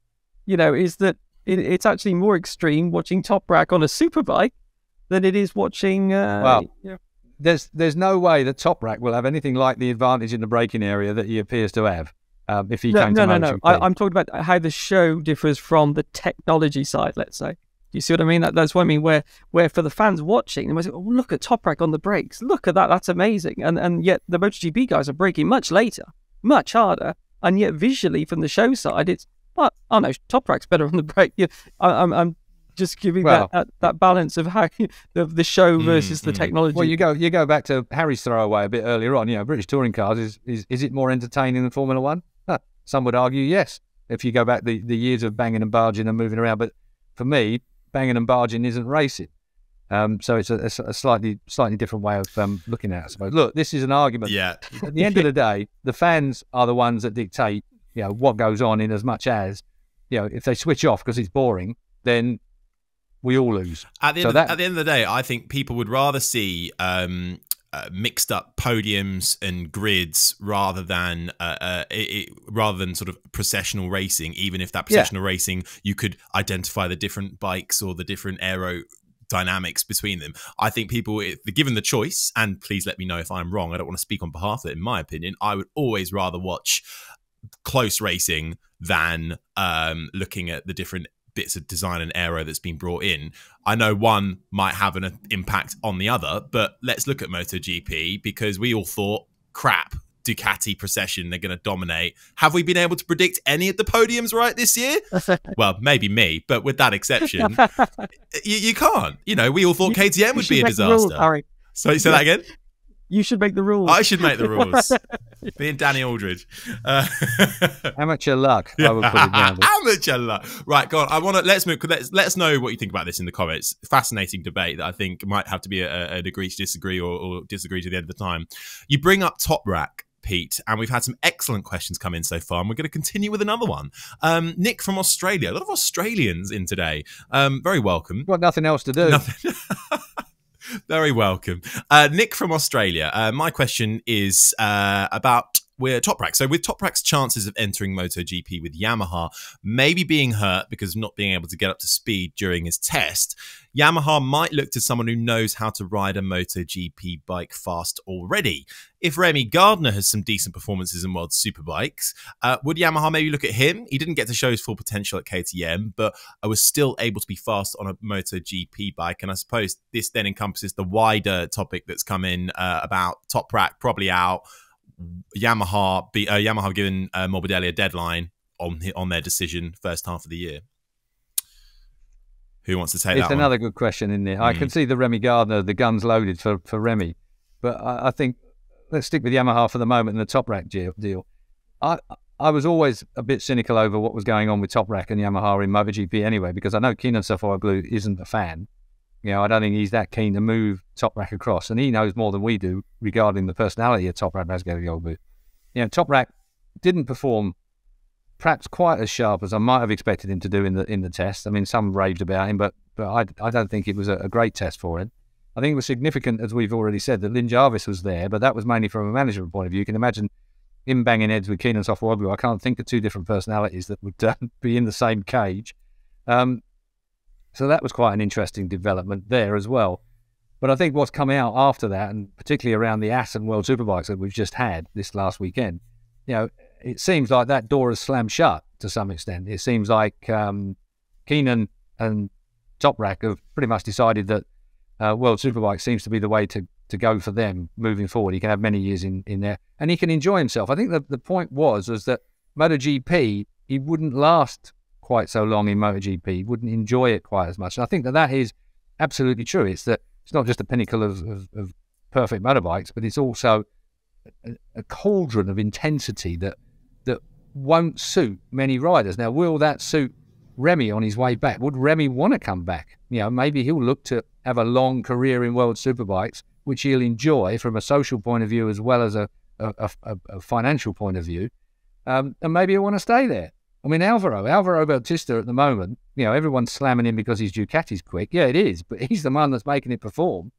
you know, is that it, it's actually more extreme watching Toprak on a superbike than it is watching. Uh, well, you know. there's there's no way that Toprak will have anything like the advantage in the braking area that he appears to have. Um, if he no, came no, to no, no. I, am talking about how the show differs from the technology side. Let's say. Do you see what I mean? That, that's what I mean. Where, where for the fans watching, they might say, "Oh, look at Toprak on the brakes. Look at that. That's amazing." And and yet the MotoGP guys are braking much later, much harder, and yet visually from the show side, it's but oh no, Toprak's better on the break. Yeah, I, am I'm, I'm just giving well, that, that, that balance of how the, the show mm, versus mm, the technology. Well, you go you go back to Harry's throwaway a bit earlier on. You know, British touring cars is is, is it more entertaining than Formula One? Huh, some would argue yes. If you go back the, the years of banging and barging and moving around, but for me, banging and barging isn't racing. Um, so it's a, a, slightly slightly different way of um, looking at it, I suppose. Look, this is an argument. Yeah. At the end of the day, the fans are the ones that dictate, you know, what goes on. In as much as, you know, if they switch off because it's boring, then we all lose. At the, so end, that, of, at the end of the day, I think people would rather see um, uh, mixed up podiums and grids rather than uh, uh, it, it, rather than sort of processional racing. Even if that processional yeah. racing, you could identify the different bikes or the different aero dynamics between them. I think people, if given the choice, and please let me know if I'm wrong, I don't want to speak on behalf of it, in my opinion, I would always rather watch close racing than um, looking at the different bits of design and aero that's been brought in. I know one might have an impact on the other, but let's look at MotoGP because we all thought crap Ducati procession. They're going to dominate. Have we been able to predict any of the podiums right this year? well, maybe me, but with that exception, you, you, can't. You know, we all thought you, KTM would be a disaster. Rules, Harry. So, say that again. You should make the rules. I should make the rules. Me and Danny Aldridge. Uh, Amateur luck. I would put it down. Amateur luck. Right, go on. I want to let's move. Let's let us know what you think about this in the comments. Fascinating debate that I think might have to be a, a degree to disagree or, or disagree to the end of the time. You bring up Toprak. Pete, and we've had some excellent questions come in so far, and we're going to continue with another one. Um, Nick from Australia, a lot of Australians in today. Um, very welcome. Got nothing else to do. Nothing. Very welcome. Uh, Nick from Australia. Uh, my question is uh, about we're Toprak. So with Toprak's chances of entering MotoGP with Yamaha maybe being hurt because not being able to get up to speed during his test, Yamaha might look to someone who knows how to ride a MotoGP bike fast already. If Remy Gardner has some decent performances in World Superbikes, uh, would Yamaha maybe look at him? He didn't get to show his full potential at KTM, but I was still able to be fast on a MotoGP bike. And I suppose this then encompasses the wider topic that's come in uh, about Toprak probably out Yamaha be uh, Yamaha given uh, Morbidelli a deadline on on their decision first half of the year. Who wants to take it's that? It's another good question in there. Mm. I can mm. see the Remy Gardner, the guns loaded for for Remy, but I, I, think let's stick with Yamaha for the moment and the Toprak deal. I I was always a bit cynical over what was going on with Toprak and Yamaha in MotoGP anyway, because I know Kenan Sofuoglu isn't a fan. You know, I don't think he's that keen to move Toprak across, and he knows more than we do regarding the personality of Toprak Razgatlioglu. You know, Toprak didn't perform perhaps quite as sharp as I might have expected him to do in the in the test. I mean, some raved about him, but but I, I don't think it was a, a great test for him. I think it was significant, as we've already said, that Lin Jarvis was there, but that was mainly from a management point of view. You can imagine him banging heads with Kenan Sofuoglu. I can't think of two different personalities that would uh, be in the same cage. Um, so that was quite an interesting development there as well. But I think what's come out after that, and particularly around the Assen World Superbikes that we've just had this last weekend, you know, it seems like that door has slammed shut to some extent. It seems like um, Kenan and Toprak have pretty much decided that uh, World Superbike seems to be the way to, to go for them moving forward. He can have many years in, in there and he can enjoy himself. I think the, the point was was that MotoGP, he wouldn't last quite so long in MotoGP, wouldn't enjoy it quite as much. And I think that that is absolutely true. It's that it's not just a pinnacle of, of, of perfect motorbikes, but it's also a, a, cauldron of intensity that that won't suit many riders. Now, will that suit Remy on his way back? Would Remy want to come back? You know, maybe he'll look to have a long career in World Superbikes, which he'll enjoy from a social point of view as well as a, a, a financial point of view. Um, and maybe he'll want to stay there. I mean, Alvaro, Alvaro Bautista at the moment, you know, everyone's slamming him because his Ducati's quick. Yeah, it is, but he's the one that's making it perform.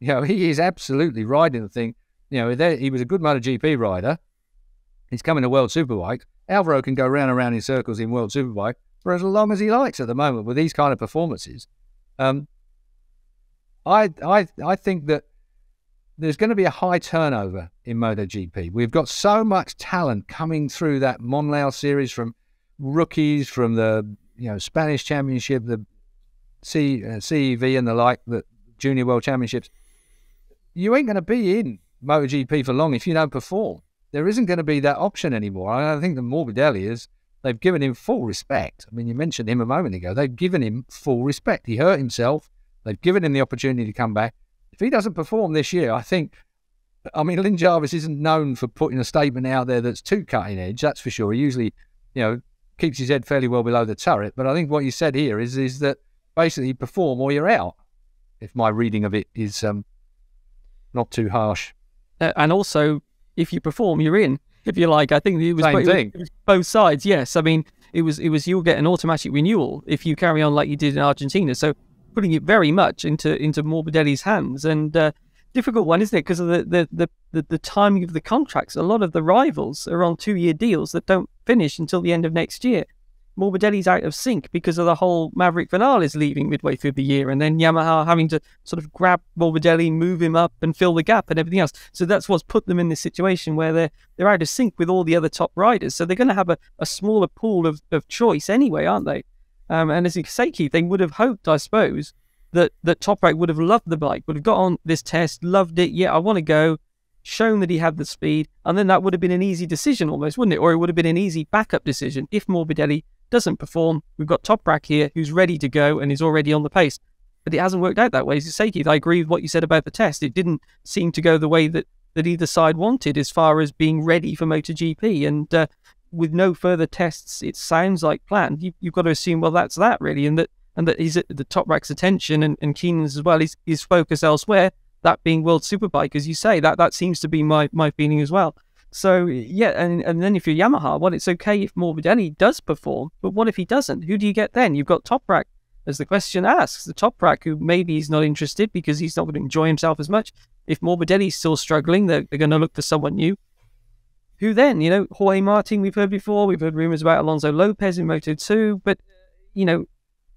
You know, he is absolutely riding the thing. You know, he was a good MotoGP rider. He's coming to World Superbike. Alvaro can go round and round in circles in World Superbike for as long as he likes at the moment with these kind of performances. Um, I, I, I think that there's going to be a high turnover in MotoGP. We've got so much talent coming through that Monreal series from rookies from the you know Spanish Championship, the C, uh, CEV and the like, the Junior World Championships. You ain't going to be in MotoGP for long if you don't perform. There isn't going to be that option anymore. I think the Morbidelli is they've given him full respect. I mean, you mentioned him a moment ago. They've given him full respect. He hurt himself. They've given him the opportunity to come back. If he doesn't perform this year, I think I mean, Lin Jarvis isn't known for putting a statement out there that's too cutting edge, that's for sure. He usually, you know, keeps his head fairly well below the turret. But I think what you said here is is that basically perform or you're out. If my reading of it is um, not too harsh. Uh, and also, if you perform, you're in. If you like, I think it was, Same both, thing. It was both sides. Yes, I mean it was it was you'll get an automatic renewal if you carry on like you did in Argentina. So putting it very much into into Morbidelli's hands and. Uh, difficult one, isn't it? Because of the, the, the, the, the timing of the contracts. A lot of the rivals are on two year deals that don't finish until the end of next year. Morbidelli's out of sync because of the whole Maverick Vinales leaving midway through the year, and then Yamaha having to sort of grab Morbidelli, move him up, and fill the gap, and everything else. So that's what's put them in this situation where they're they're out of sync with all the other top riders. So they're going to have a, a smaller pool of, of choice anyway, aren't they? Um, and as you say, Keith, they would have hoped, I suppose, that that Toprak would have loved the bike, would have got on this test, loved it. Yeah, I want to go shown that he had the speed, and then that would have been an easy decision almost, wouldn't it? Or it would have been an easy backup decision. If Morbidelli doesn't perform, we've got Toprak here who's ready to go and is already on the pace. But it hasn't worked out that way. As you say, Keith, I agree with what you said about the test. It didn't seem to go the way that, that either side wanted as far as being ready for MotoGP. And uh, with no further tests, it sounds like planned. You, have got to assume, well, that's that really, and that and that he's at the top Toprak's attention and, and Kenan's as well. His his focus elsewhere that being World Superbike, as you say, that that seems to be my my feeling as well. So yeah, and and then if you're Yamaha, well, it's okay if Morbidelli does perform, but what if he doesn't? Who do you get then? You've got top Toprak, as the question asks, the top Toprak who maybe he's not interested because he's not going to enjoy himself as much. If Morbidelli's still struggling, they're, they're going to look for someone new. Who then? You know, Jorge Martin, we've heard before. We've heard rumors about Alonso Lopez in Moto 2, but you know,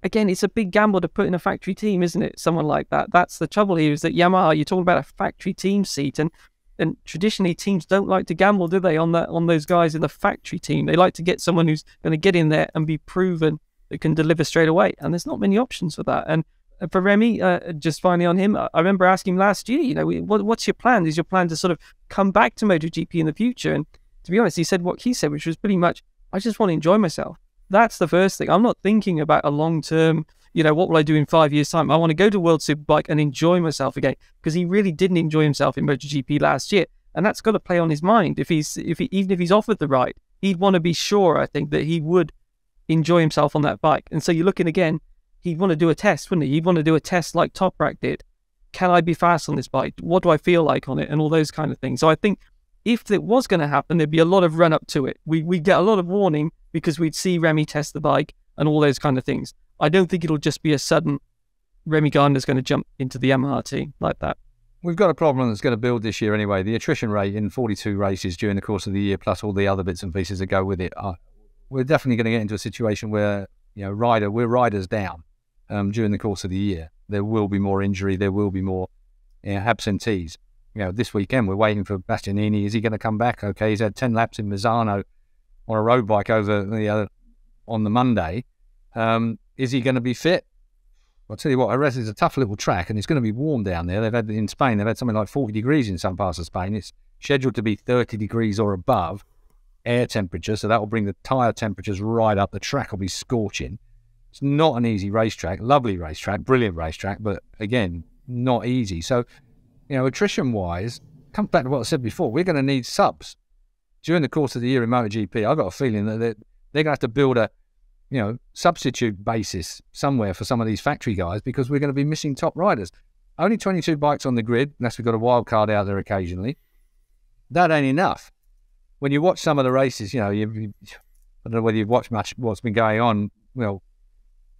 again, it's a big gamble to put in a factory team, isn't it? Someone like that. That's the trouble here is that Yamaha, you're talking about a factory team seat, and and traditionally teams don't like to gamble, do they, on that on those guys in the factory team? They like to get someone who's going to get in there and be proven that can deliver straight away. And there's not many options for that. And for Remy, uh, just finally on him, I remember asking him last year, you know, what, what's your plan? Is your plan to sort of come back to MotoGP in the future? And to be honest, he said what he said, which was pretty much, I just want to enjoy myself. That's the first thing. I'm not thinking about a long term, you know, what will I do in five years' time? I want to go to World Superbike and enjoy myself again because he really didn't enjoy himself in MotoGP last year. And that's got to play on his mind. If he's, if he, even if he's offered the ride, he'd want to be sure, I think, that he would enjoy himself on that bike. And so you're looking again, he'd want to do a test, wouldn't he? He'd want to do a test like Toprak did. Can I be fast on this bike? What do I feel like on it? And all those kind of things. So I think if it was going to happen, there'd be a lot of run up to it. We, we'd get a lot of warning because we'd see Remy test the bike and all those kind of things. I don't think it'll just be a sudden Remy Gardner's going to jump into the MRT like that. We've got a problem that's going to build this year anyway. The attrition rate in 42 races during the course of the year, plus all the other bits and pieces that go with it, are, we're definitely going to get into a situation where you know rider we're riders down um, during the course of the year. There will be more injury. There will be more you know, absentees. You know, this weekend we're waiting for Bastianini. Is he going to come back? Okay, he's had 10 laps in Misano on a road bike over the other on the Monday. Um, is he going to be fit? I'll tell you what, Jerez is a tough little track and it's going to be warm down there. They've had in Spain, they've had something like 40 degrees in some parts of Spain. It's scheduled to be 30 degrees or above air temperature, so that will bring the tyre temperatures right up. The track will be scorching. It's not an easy racetrack, lovely racetrack, brilliant racetrack, but again, not easy. So, you know, attrition wise, comes back to what I said before, we're going to need subs during the course of the year in MotoGP, I've got a feeling that they're, they're going to have to build a, you know, substitute basis somewhere for some of these factory guys because we're going to be missing top riders. Only 22 bikes on the grid, unless we've got a wild card out there occasionally. That ain't enough. When you watch some of the races, you know, you, you, I don't know whether you've watched much what's been going on. Well,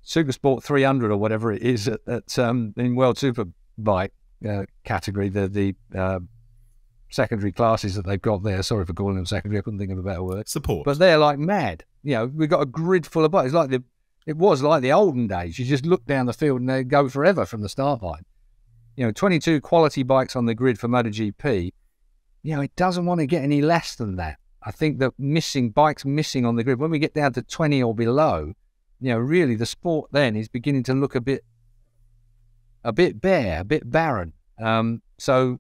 Supersport 300 or whatever it is at, at um, in World Superbike uh, category, the the uh, secondary classes that they've got there. Sorry for calling them secondary. I couldn't think of a better word. Support. But they're like mad. You know, we've got a grid full of bikes. It's like the it was like the olden days. You just look down the field and they go forever from the start line. You know, 22 quality bikes on the grid for MotoGP. You know, it doesn't want to get any less than that. I think that missing bikes missing on the grid when we get down to 20 or below, you know, really the sport then is beginning to look a bit a bit bare, a bit barren. Um, so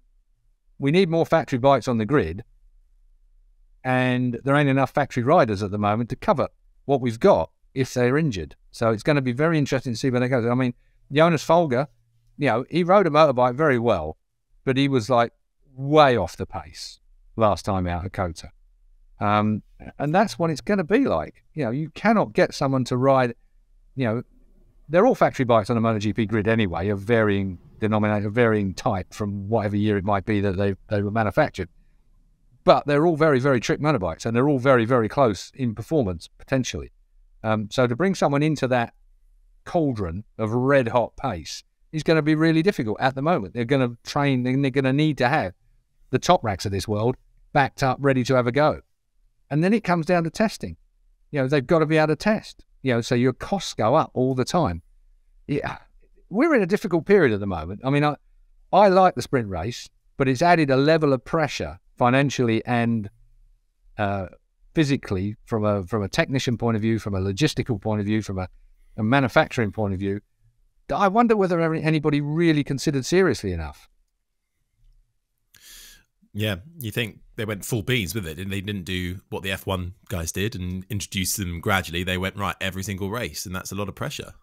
we need more factory bikes on the grid, and there ain't enough factory riders at the moment to cover what we've got if they're injured. So it's going to be very interesting to see where that goes. I mean, Jonas Folger, you know, he rode a motorbike very well, but he was like way off the pace last time out at COTA. Um, and that's what it's going to be like. You know, you cannot get someone to ride, you know, they're all factory bikes on a MotoGP grid anyway, of varying denominator, varying type from whatever year it might be that they, they were manufactured. But they're all very, very trick motorbikes and they're all very, very close in performance, potentially. Um, so to bring someone into that cauldron of red hot pace is going to be really difficult at the moment. They're going to train and they're going to need to have the Topraks of this world backed up, ready to have a go. And then it comes down to testing. You know, they've got to be able to test. You know, so your costs go up all the time. Yeah, we're in a difficult period at the moment. I mean, I, I like the sprint race, but it's added a level of pressure financially and uh, physically from a from a technician point of view, from a logistical point of view, from a, a manufacturing point of view. I wonder whether anybody really considered seriously enough. Yeah, you think they went full beans with it, and they didn't do what the F1 guys did and introduce them gradually. They went right every single race, and that's a lot of pressure.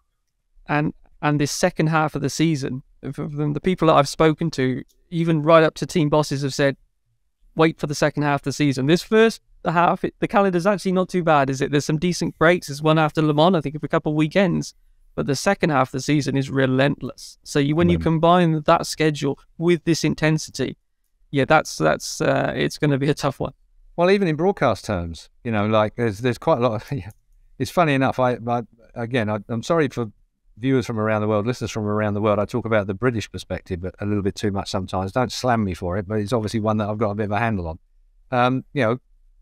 And and this second half of the season, from the people that I've spoken to, even right up to team bosses have said, wait for the second half of the season. This first half, it, the calendar's actually not too bad, is it? There's some decent breaks. There's one after Le Mans, I think, of a couple of weekends. But the second half of the season is relentless. So you, when you combine that schedule with this intensity, yeah, that's that's uh, it's going to be a tough one. Well, even in broadcast terms, you know, like there's there's quite a lot. Of, it's funny enough. I, I again, I, I'm sorry for viewers from around the world, listeners from around the world, I talk about the British perspective but a little bit too much sometimes. Don't slam me for it, but it's obviously one that I've got a bit of a handle on. Um, you know,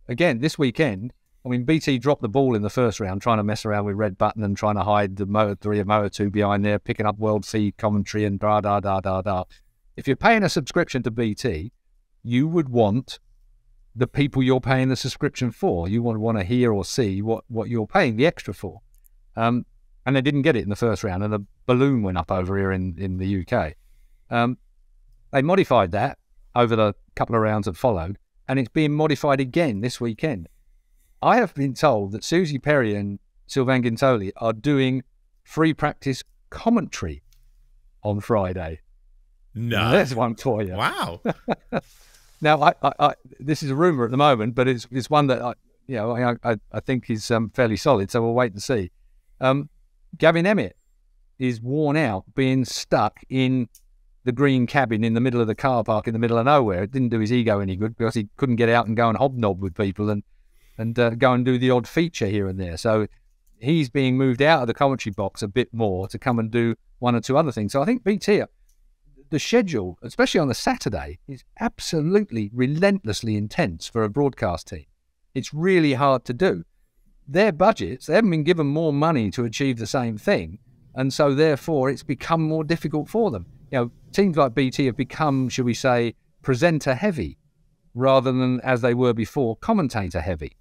again, this weekend, I mean, BT dropped the ball in the first round, trying to mess around with Red Button and trying to hide the Moto 3 and Moto 2 behind there, picking up world feed commentary and da da da da da. If you're paying a subscription to BT, you would want the people you're paying the subscription for. You would want to hear or see what, what you're paying the extra for. Um, and they didn't get it in the first round, and the balloon went up over here in, in the UK. Um, they modified that over the couple of rounds that followed, and it's being modified again this weekend. I have been told that Susie Perry and Sylvain Guintoli are doing free practice commentary on Friday. No, there's one for you. Wow. now, I, I, I, this is a rumor at the moment, but it's it's one that I, you know, I, I think is um, fairly solid. So we'll wait and see. Um, Gavin Emmett is worn out being stuck in the green cabin in the middle of the car park in the middle of nowhere. It didn't do his ego any good because he couldn't get out and go and hobnob with people and and uh, go and do the odd feature here and there. So he's being moved out of the commentary box a bit more to come and do one or two other things. So I think BT, the schedule, especially on the Saturday, is absolutely relentlessly intense for a broadcast team. It's really hard to do their budgets, they haven't been given more money to achieve the same thing. And so, therefore, it's become more difficult for them. You know, teams like BT have become, should we say, presenter heavy rather than, as they were before, commentator heavy.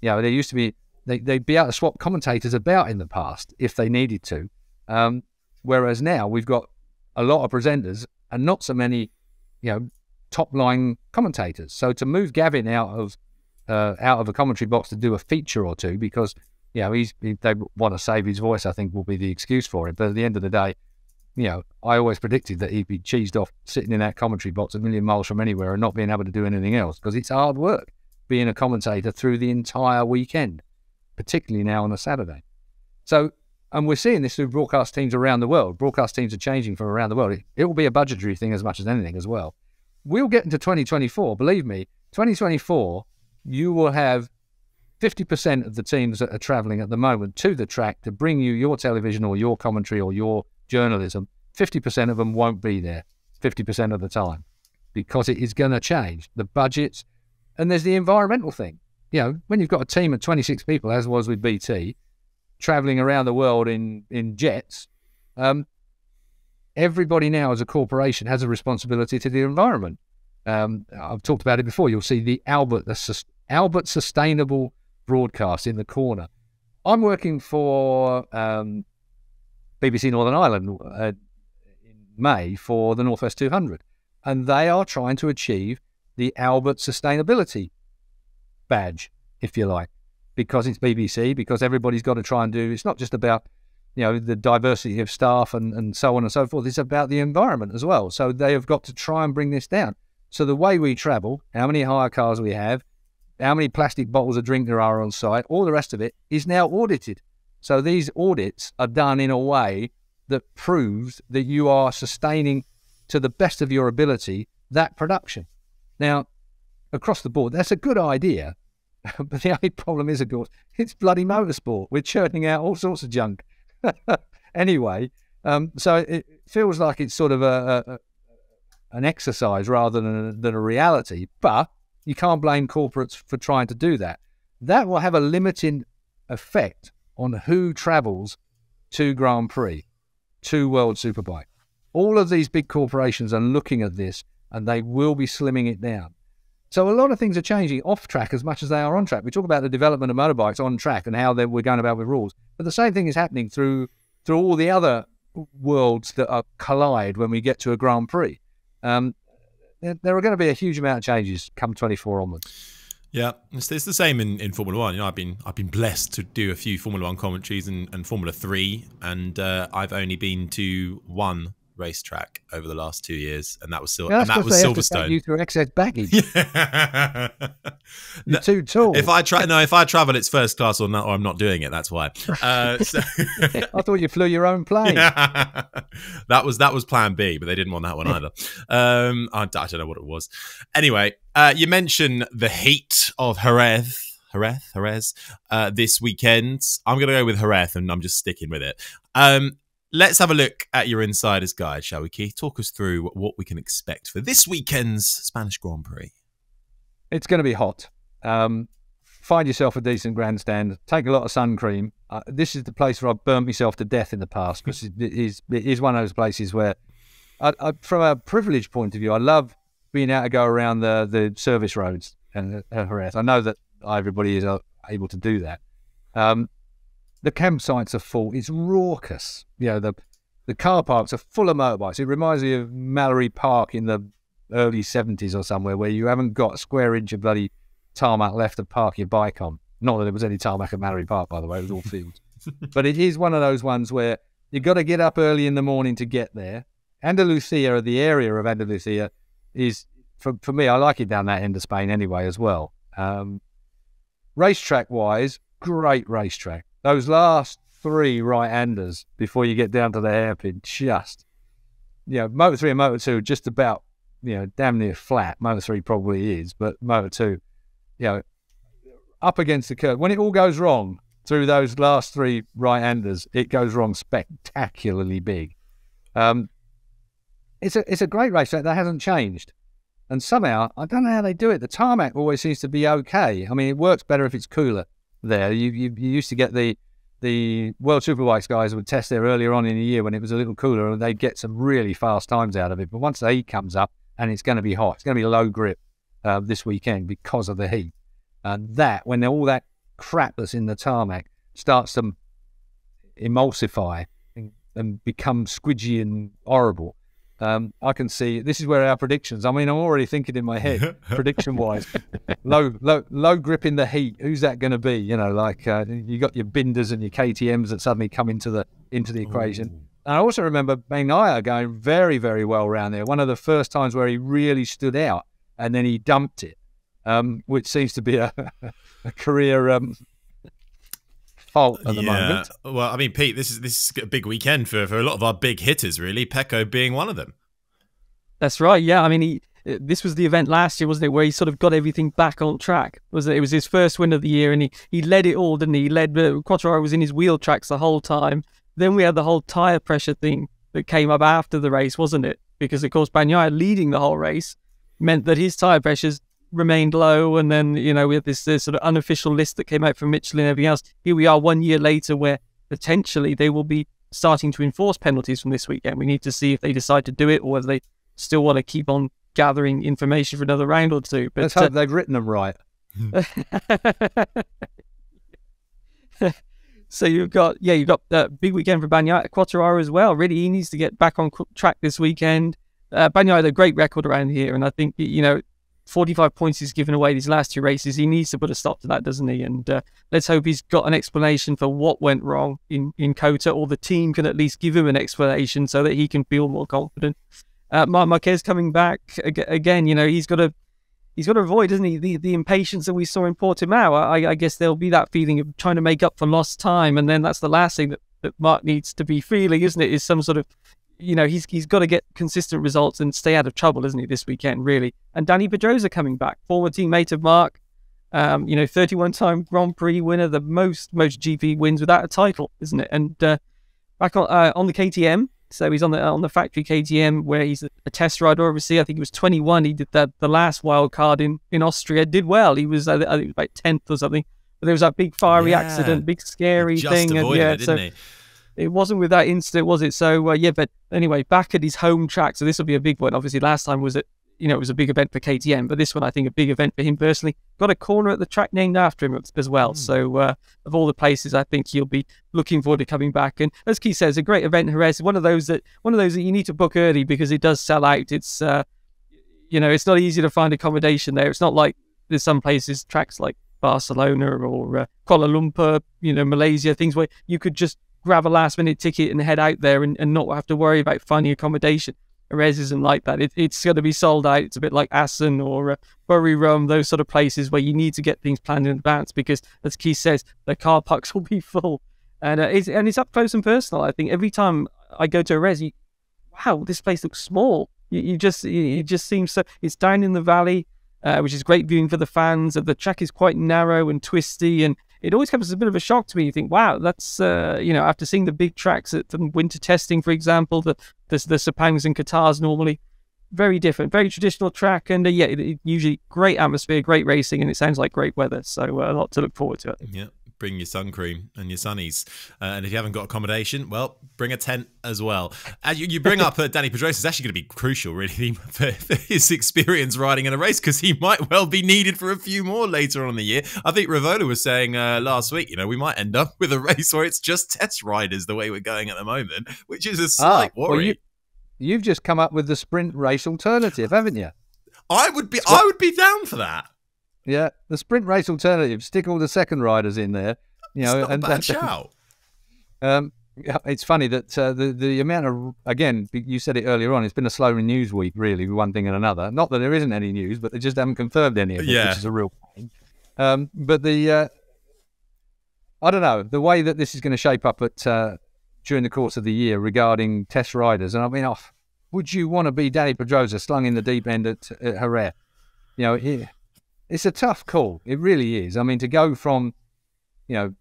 You know, there used to be, they, they'd be able to swap commentators about in the past if they needed to. Um, whereas now we've got a lot of presenters and not so many, you know, top line commentators. So to move Gavin out of uh, out of a commentary box to do a feature or two because you know he's he, they want to save his voice. I think will be the excuse for it. But at the end of the day, you know, I always predicted that he'd be cheesed off sitting in that commentary box a million miles from anywhere and not being able to do anything else because it's hard work being a commentator through the entire weekend, particularly now on a Saturday. So, and we're seeing this through broadcast teams around the world. Broadcast teams are changing from around the world. It, it will be a budgetary thing as much as anything as well. We'll get into 2024. Believe me, 2024 you will have 50% of the teams that are traveling at the moment to the track to bring you your television or your commentary or your journalism. 50% of them won't be there 50% of the time because it is going to change. The budgets, and there's the environmental thing. You know, when you've got a team of 26 people, as was with BT, traveling around the world in, in jets, um, everybody now as a corporation has a responsibility to the environment. Um, I've talked about it before. You'll see the Albert the Albert Sustainable broadcast in the corner. I'm working for um, BBC Northern Ireland uh, in May for the Northwest 200, and they are trying to achieve the Albert Sustainability badge, if you like, because it's BBC, because everybody's got to try and do. It's not just about you know the diversity of staff and, and so on and so forth. It's about the environment as well. So they have got to try and bring this down. So the way we travel, how many hire cars we have, how many plastic bottles of drink there are on site, all the rest of it is now audited. So these audits are done in a way that proves that you are sustaining to the best of your ability that production. Now, across the board, that's a good idea. but the only problem is, of course, it's bloody motorsport. We're churning out all sorts of junk. anyway, um, so it feels like it's sort of a, a, an exercise rather than a, than a reality. But you can't blame corporates for trying to do that. That will have a limiting effect on who travels to Grand Prix, to World Superbike. All of these big corporations are looking at this and they will be slimming it down. So a lot of things are changing off track as much as they are on track. We talk about the development of motorbikes on track and how we're going about with rules, but the same thing is happening through through all the other worlds that are collide when we get to a Grand Prix. Um, there, there are going to be a huge amount of changes come 24 onwards. Yeah, it's, it's the same in, in Formula One. You know, I've been I've been blessed to do a few Formula One commentaries and, and Formula Three, and uh, I've only been to one racetrack over the last two years, and that was Yeah, and that was have to take Silverstone. You through excess baggage. Yeah. You're too tall. if I try, no, if I travel, it's first class or not, or I'm not doing it. That's why. Uh, so, I thought you flew your own plane. that was that was Plan B, but they didn't want that one either. Um, I, I don't know what it was. Anyway, uh, you mentioned the heat of Jerez. Jerez, Jerez, uh, this weekend. I'm going to go with Jerez, and I'm just sticking with it. Um, let's have a look at your insider's guide, shall we, Keith? Talk us through what we can expect for this weekend's Spanish Grand Prix. It's going to be hot. Um, find yourself a decent grandstand. Take a lot of sun cream. Uh, this is the place where I've burnt myself to death in the past because it is, it is one of those places where, I, I, from a privilege point of view, I love being able to go around the, the service roads and uh, Jerez. I know that everybody is uh, able to do that. Um, the campsites are full. It's raucous. You know, the the car parks are full of motorbikes. It reminds me of Mallory Park in the early 70s or somewhere where you haven't got a square inch of bloody tarmac left to park your bike on. Not that there was any tarmac at Mallory Park, by the way, it was all fields. but it is one of those ones where you've got to get up early in the morning to get there. Andalusia, or the area of Andalusia, is, for, for me, I like it down that end of Spain anyway as well. Um, racetrack wise, great racetrack. Those last three right-handers before you get down to the hairpin, just you know, Moto Three and Moto Two, just about you know, damn near flat. Moto Three probably is, but Moto Two, you know, up against the curve. When it all goes wrong through those last three right-handers, it goes wrong spectacularly big. Um, it's a it's a great racetrack that hasn't changed. And somehow, I don't know how they do it. The tarmac always seems to be okay. I mean, it works better if it's cooler there. You you, you used to get the the World Superbikes guys would test there earlier on in the year when it was a little cooler, and they'd get some really fast times out of it. But once the heat comes up and it's going to be hot, it's going to be low grip uh, this weekend because of the heat. And that, when all that crap that's in the tarmac starts to emulsify and, and become squidgy and horrible, um, I can see this is where our predictions. I mean, I'm already thinking in my head, prediction wise, low, low, low grip in the heat. Who's that going to be? You know, like uh, you got your binders and your KTM's that suddenly come into the into the equation. And I also remember Bagnaia going very, very well around there. One of the first times where he really stood out, and then he dumped it, um, which seems to be a, a career um, fault at the moment. Well, I mean, Pete, this is this is a big weekend for, for a lot of our big hitters, really. Pecco being one of them. That's right. Yeah, I mean, he, uh, this was the event last year, wasn't it, where he sort of got everything back on track? Was it? It was his first win of the year, and he, he led it all, didn't he? He led. Uh, Quartararo was in his wheel tracks the whole time. Then we had the whole tire pressure thing that came up after the race, wasn't it? Because of course, Bagnaia leading the whole race meant that his tire pressures remained low, and then you know we had this, this sort of unofficial list that came out from Michelin and everything else. Here we are, one year later, where potentially they will be starting to enforce penalties from this weekend. We need to see if they decide to do it or whether they still want to keep on gathering information for another round or two. But Let's uh, hope they've written them right. so you've got yeah, you've got a big weekend for Bagnaia Quartararo as well. Really, he needs to get back on track this weekend. Uh, Bagnaia had a great record around here, and I think you know, 45 points he's given away these last two races. He needs to put a stop to that, doesn't he? And uh, let's hope he's got an explanation for what went wrong in in COTA, or the team can at least give him an explanation so that he can feel more confident. Uh, Marc Marquez coming back again. You know, he's got to he's got to avoid, doesn't he, the, the impatience that we saw in Portimao. I, I guess there'll be that feeling of trying to make up for lost time, and then that's the last thing that, that Marc needs to be feeling, isn't it? Is some sort of, you know, he's he's got to get consistent results and stay out of trouble, isn't he, this weekend, really? And Dani Pedrosa coming back, former teammate of Marc, um, you know, 31-time Grand Prix winner, the most most GP wins without a title, isn't it? And uh, back on uh, on the KTM. So he's on the on the factory KTM where he's a, test rider. Obviously, I think he was 21. He did that the last wild card in, in Austria. Did well. He was I think it was like 10th or something. But there was that big fiery Yeah. accident, big scary thing, and yeah, so he? It wasn't with that incident, was it? So uh, yeah, but anyway, back at his home track. So this will be a big one. Obviously, last time was it. You know, it was a big event for KTM, but this one I think a big event for him personally. Got a corner at the track named after him as well. So uh, of all the places, I think he'll be looking forward to coming back. And as Keith says, a great event. Jerez, one of those that one of those that you need to book early because it does sell out. It's uh, you know, it's not easy to find accommodation there. It's not like there's some places, tracks like Barcelona or uh, Kuala Lumpur, you know, Malaysia, things where you could just grab a last minute ticket and head out there and, and not have to worry about finding accommodation. Jerez isn't like that. It, it's going to be sold out. It's a bit like Assen or uh, Buriram, those sort of places where you need to get things planned in advance because, as Keith says, the car parks will be full. And, uh, it's, and it's up close and personal. I think every time I go to Jerez, you, wow, this place looks small. You, you just, it just seems so, it's down in the valley. Uh, which is great viewing for the fans. The track is quite narrow and twisty, and it always comes as a bit of a shock to me. You think, wow, that's uh, you know, after seeing the big tracks at the winter testing, for example, the the, the Sepangs and Qatars normally very different, very traditional track, and uh, yeah, it, it usually great atmosphere, great racing, and it sounds like great weather. So uh, a lot to look forward to. It. Yeah, bring your sun cream and your sunnies. Uh, and if you haven't got accommodation, well, bring a tent as well. And you, you bring up uh, Dani Pedrosa is actually going to be crucial, really, for, for his experience riding in a race because he might well be needed for a few more later on in the year. I think Rivola was saying uh, last week, you know, we might end up with a race where it's just test riders the way we're going at the moment, which is a slight ah, worry. Well, you, you've just come up with the sprint race alternative, haven't you? I would be, I would be down for that. Yeah, the sprint race alternative. Stick all the second riders in there. You know, and that, shout. Um, it's funny that uh, the the amount of again you said it earlier on. It's been a slow news week, really, one thing and another. Not that there isn't any news, but they just haven't confirmed any of it, yeah. which is a real pain. Um, but the uh, I don't know the way that this is going to shape up at uh, during the course of the year regarding test riders. And I mean, oh, would you want to be Dani Pedrosa slung in the deep end at, at Jerez? You know, it, it's a tough call. It really is. I mean, to go from you know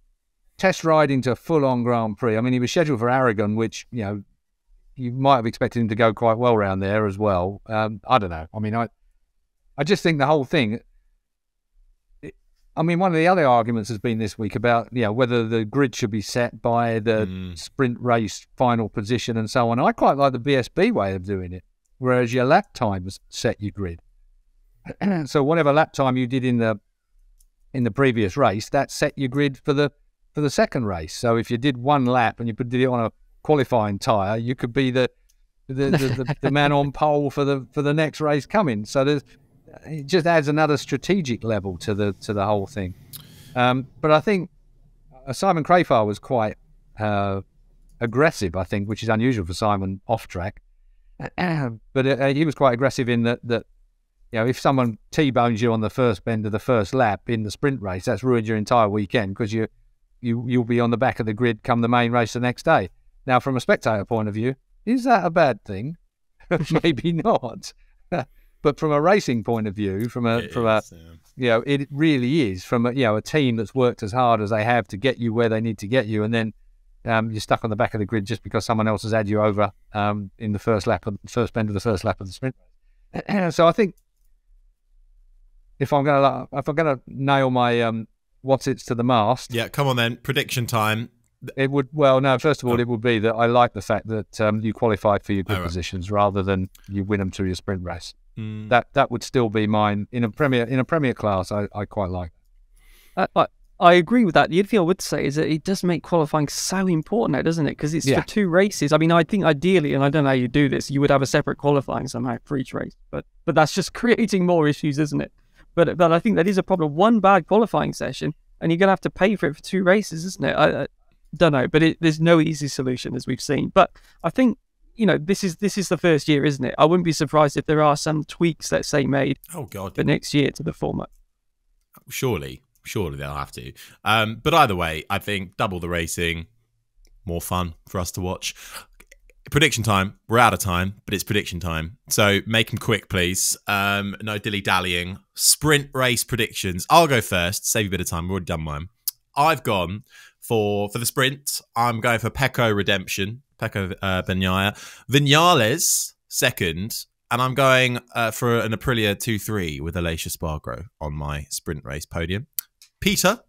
test riding to full on Grand Prix. I mean, he was scheduled for Aragon, which, you know, you might have expected him to go quite well around there as well. Um, I don't know. I mean, I, I just think the whole thing. It, I mean, one of the other arguments has been this week about you know whether the grid should be set by the mm. sprint race final position and so on. I quite like the BSB way of doing it, whereas your lap times set your grid. so whatever lap time you did in the in the previous race, that set your grid for the for the second race. So if you did one lap and you did it on a qualifying tyre, you could be the the, the, the, the, man on pole for the for the next race coming. So there's, it just adds another strategic level to the to the whole thing. Um, but I think uh, Simon Crafar was quite uh, aggressive. I think, which is unusual for Simon off track. but uh, he was quite aggressive in that that you know if someone t-bones you on the first bend of the first lap in the sprint race, that's ruined your entire weekend because you you you'll be on the back of the grid come the main race the next day. Now, from a spectator point of view, is that a bad thing? Maybe not. but from a racing point of view, from a it from is, a yeah. you know, it really is from a you know a team that's worked as hard as they have to get you where they need to get you, and then um, you're stuck on the back of the grid just because someone else has had you over um, in the first lap, of, first bend of the first lap of the sprint. so I think if I'm gonna if I'm gonna nail my um, what's it's to the mast. Yeah, come on then. Prediction time. It would well no. First of all, oh. it would be that I like the fact that um, you qualify for your good oh, right. positions rather than you win them through your sprint race. Mm. That that would still be mine in a premier in a premier class. I, I quite like. Uh, I, I agree with that. The only thing I would say is that it does make qualifying so important now, doesn't it? Because it's yeah. for two races. I mean, I think ideally, and I don't know how you do this, you would have a separate qualifying somehow for each race. But but that's just creating more issues, isn't it? But but I think that is a problem. One bad qualifying session, and you're going to have to pay for it for two races, isn't it? I, I don't know, but it, there's no easy solution as we've seen. But I think you know this is this is the first year, isn't it? I wouldn't be surprised if there are some tweaks, let's say, made. Oh God, for next year to the format. Surely, surely they'll have to. Um, but either way, I think double the racing, more fun for us to watch prediction time. We're out of time, but it's prediction time. So make them quick, please. Um, no dilly dallying. Sprint race predictions. I'll go first. Save you a bit of time. We've already done mine. I've gone for for the sprint. I'm going for Pecco Redemption. Pecco uh, Bagnaia. Vinales second. And I'm going uh, for an Aprilia 2-3 with Aleix Espargaro on my sprint race podium. Peter,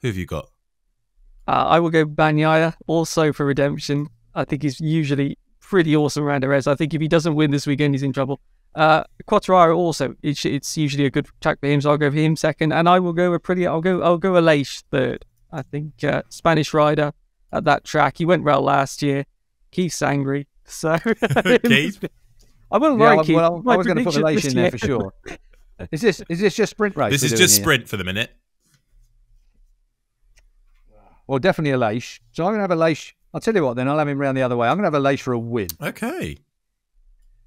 who have you got? Uh, I will go Bagnaia also for redemption. I think he's usually pretty awesome around Jerez. I think if he doesn't win this weekend, he's in trouble. Uh, Quartararo also, it's, it's usually a good track for him, so I'll go for him second, and I will go a pretty. I'll go. I'll go Aleix third. I think uh, Spanish rider at that track. He went well last year. Keith's angry, so Keith. I wouldn't Yeah, worry, Keith. well, I was going to put the prediction in there for sure. Is this is this just sprint race? This is doing just here? sprint for the minute. Well, definitely Aleix. So I'm going to have Aleix. I'll tell you what. Then I'll have him round the other way. I'm going to have Aleix for a win. Okay.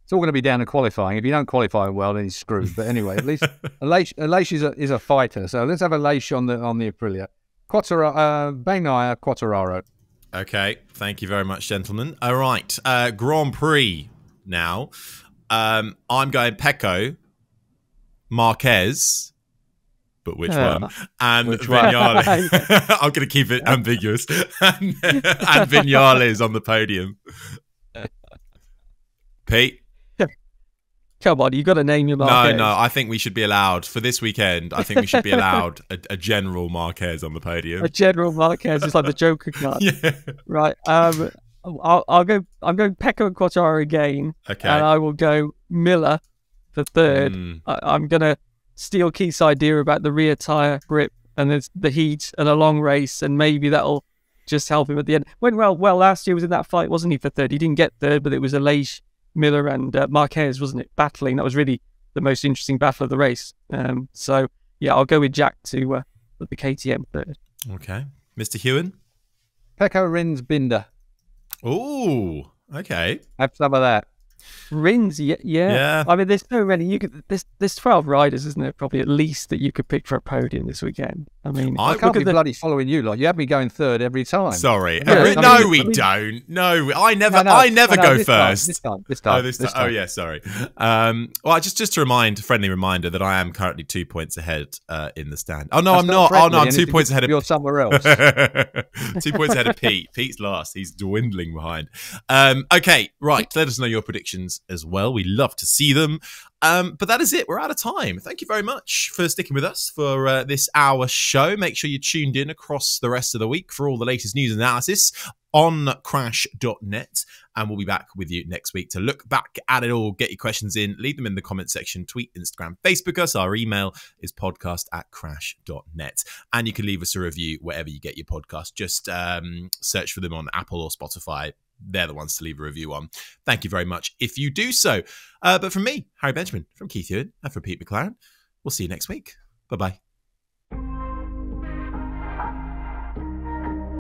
It's all going to be down to qualifying. If you don't qualify well, then he's screwed. But anyway, at least Aleix, is a is a fighter. So let's have Aleix on the on the Aprilia. Quattro, uh, Bagnaia Quartararo. Okay. Thank you very much, gentlemen. All right. Uh, Grand Prix now. Um, I'm going Pecco, Marquez, but which Yeah. one? And Which? Viñales. I'm going to keep it ambiguous. and, and is on the podium. Pete? Come on, you got to name your No, Marquez. no. I think we should be allowed for this weekend. I think we should be allowed a, a general Marquez on the podium. A general Marquez is like the Joker card, yeah. right? Um, I'll, I'll go. I'm going Pecco and Quartararo again, Okay. and I will go Miller for third. Mm, I, I'm gonna steal Keith's idea about the rear tire grip and the, the heat and a long race, and maybe that'll just help him at the end. Went well. Well, last year was in that fight, wasn't he? For third, he didn't get third, but it was Aleix Miller and uh, Marquez, wasn't it? Battling. That was really the most interesting battle of the race. Um, so yeah, I'll go with Jack to uh, with the KTM third. okay. Mr. Huewen? Pecco Rins Binder. Ooh. Okay. Have some of that. Rins, yeah, yeah. Yeah. I mean, there's so many. You could there's there's twelve riders, isn't there? Probably at least that you could pick for a podium this weekend. I mean, I I look can't at be the- bloody following you. Like you have me going third every time. Sorry. Yeah, I no, we I mean- don't. No, I never. No, no, I never no, go this time, first. this time. This time. Oh, this time. Oh, yeah. Sorry. Um, well, just just to remind, friendly reminder that I am currently two points ahead uh, in the stand. Oh no, That's I'm not. Oh friendly, no, I'm two points ahead of. You're somewhere else. two points ahead of Pete. Pete's last. He's dwindling behind. Um, okay, right. Let us know your predictions as well. We love to see them. Um, but that is it. We're out of time. Thank you very much for sticking with us for uh, this hour show. Make sure you tuned in across the rest of the week for all the latest news and analysis on crash.net. And we'll be back with you next week to look back at it all. Get your questions in, leave them in the comment section, tweet, Instagram, Facebook us. Our email is podcast at crash.net. And you can leave us a review wherever you get your podcast. Just um, search for them on Apple or Spotify. They're the ones to leave a review on. Thank you very much if you do so. Uh, but from me, Harry Benjamin, from Keith Huewen, and from Pete McLaren, we'll see you next week. Bye bye.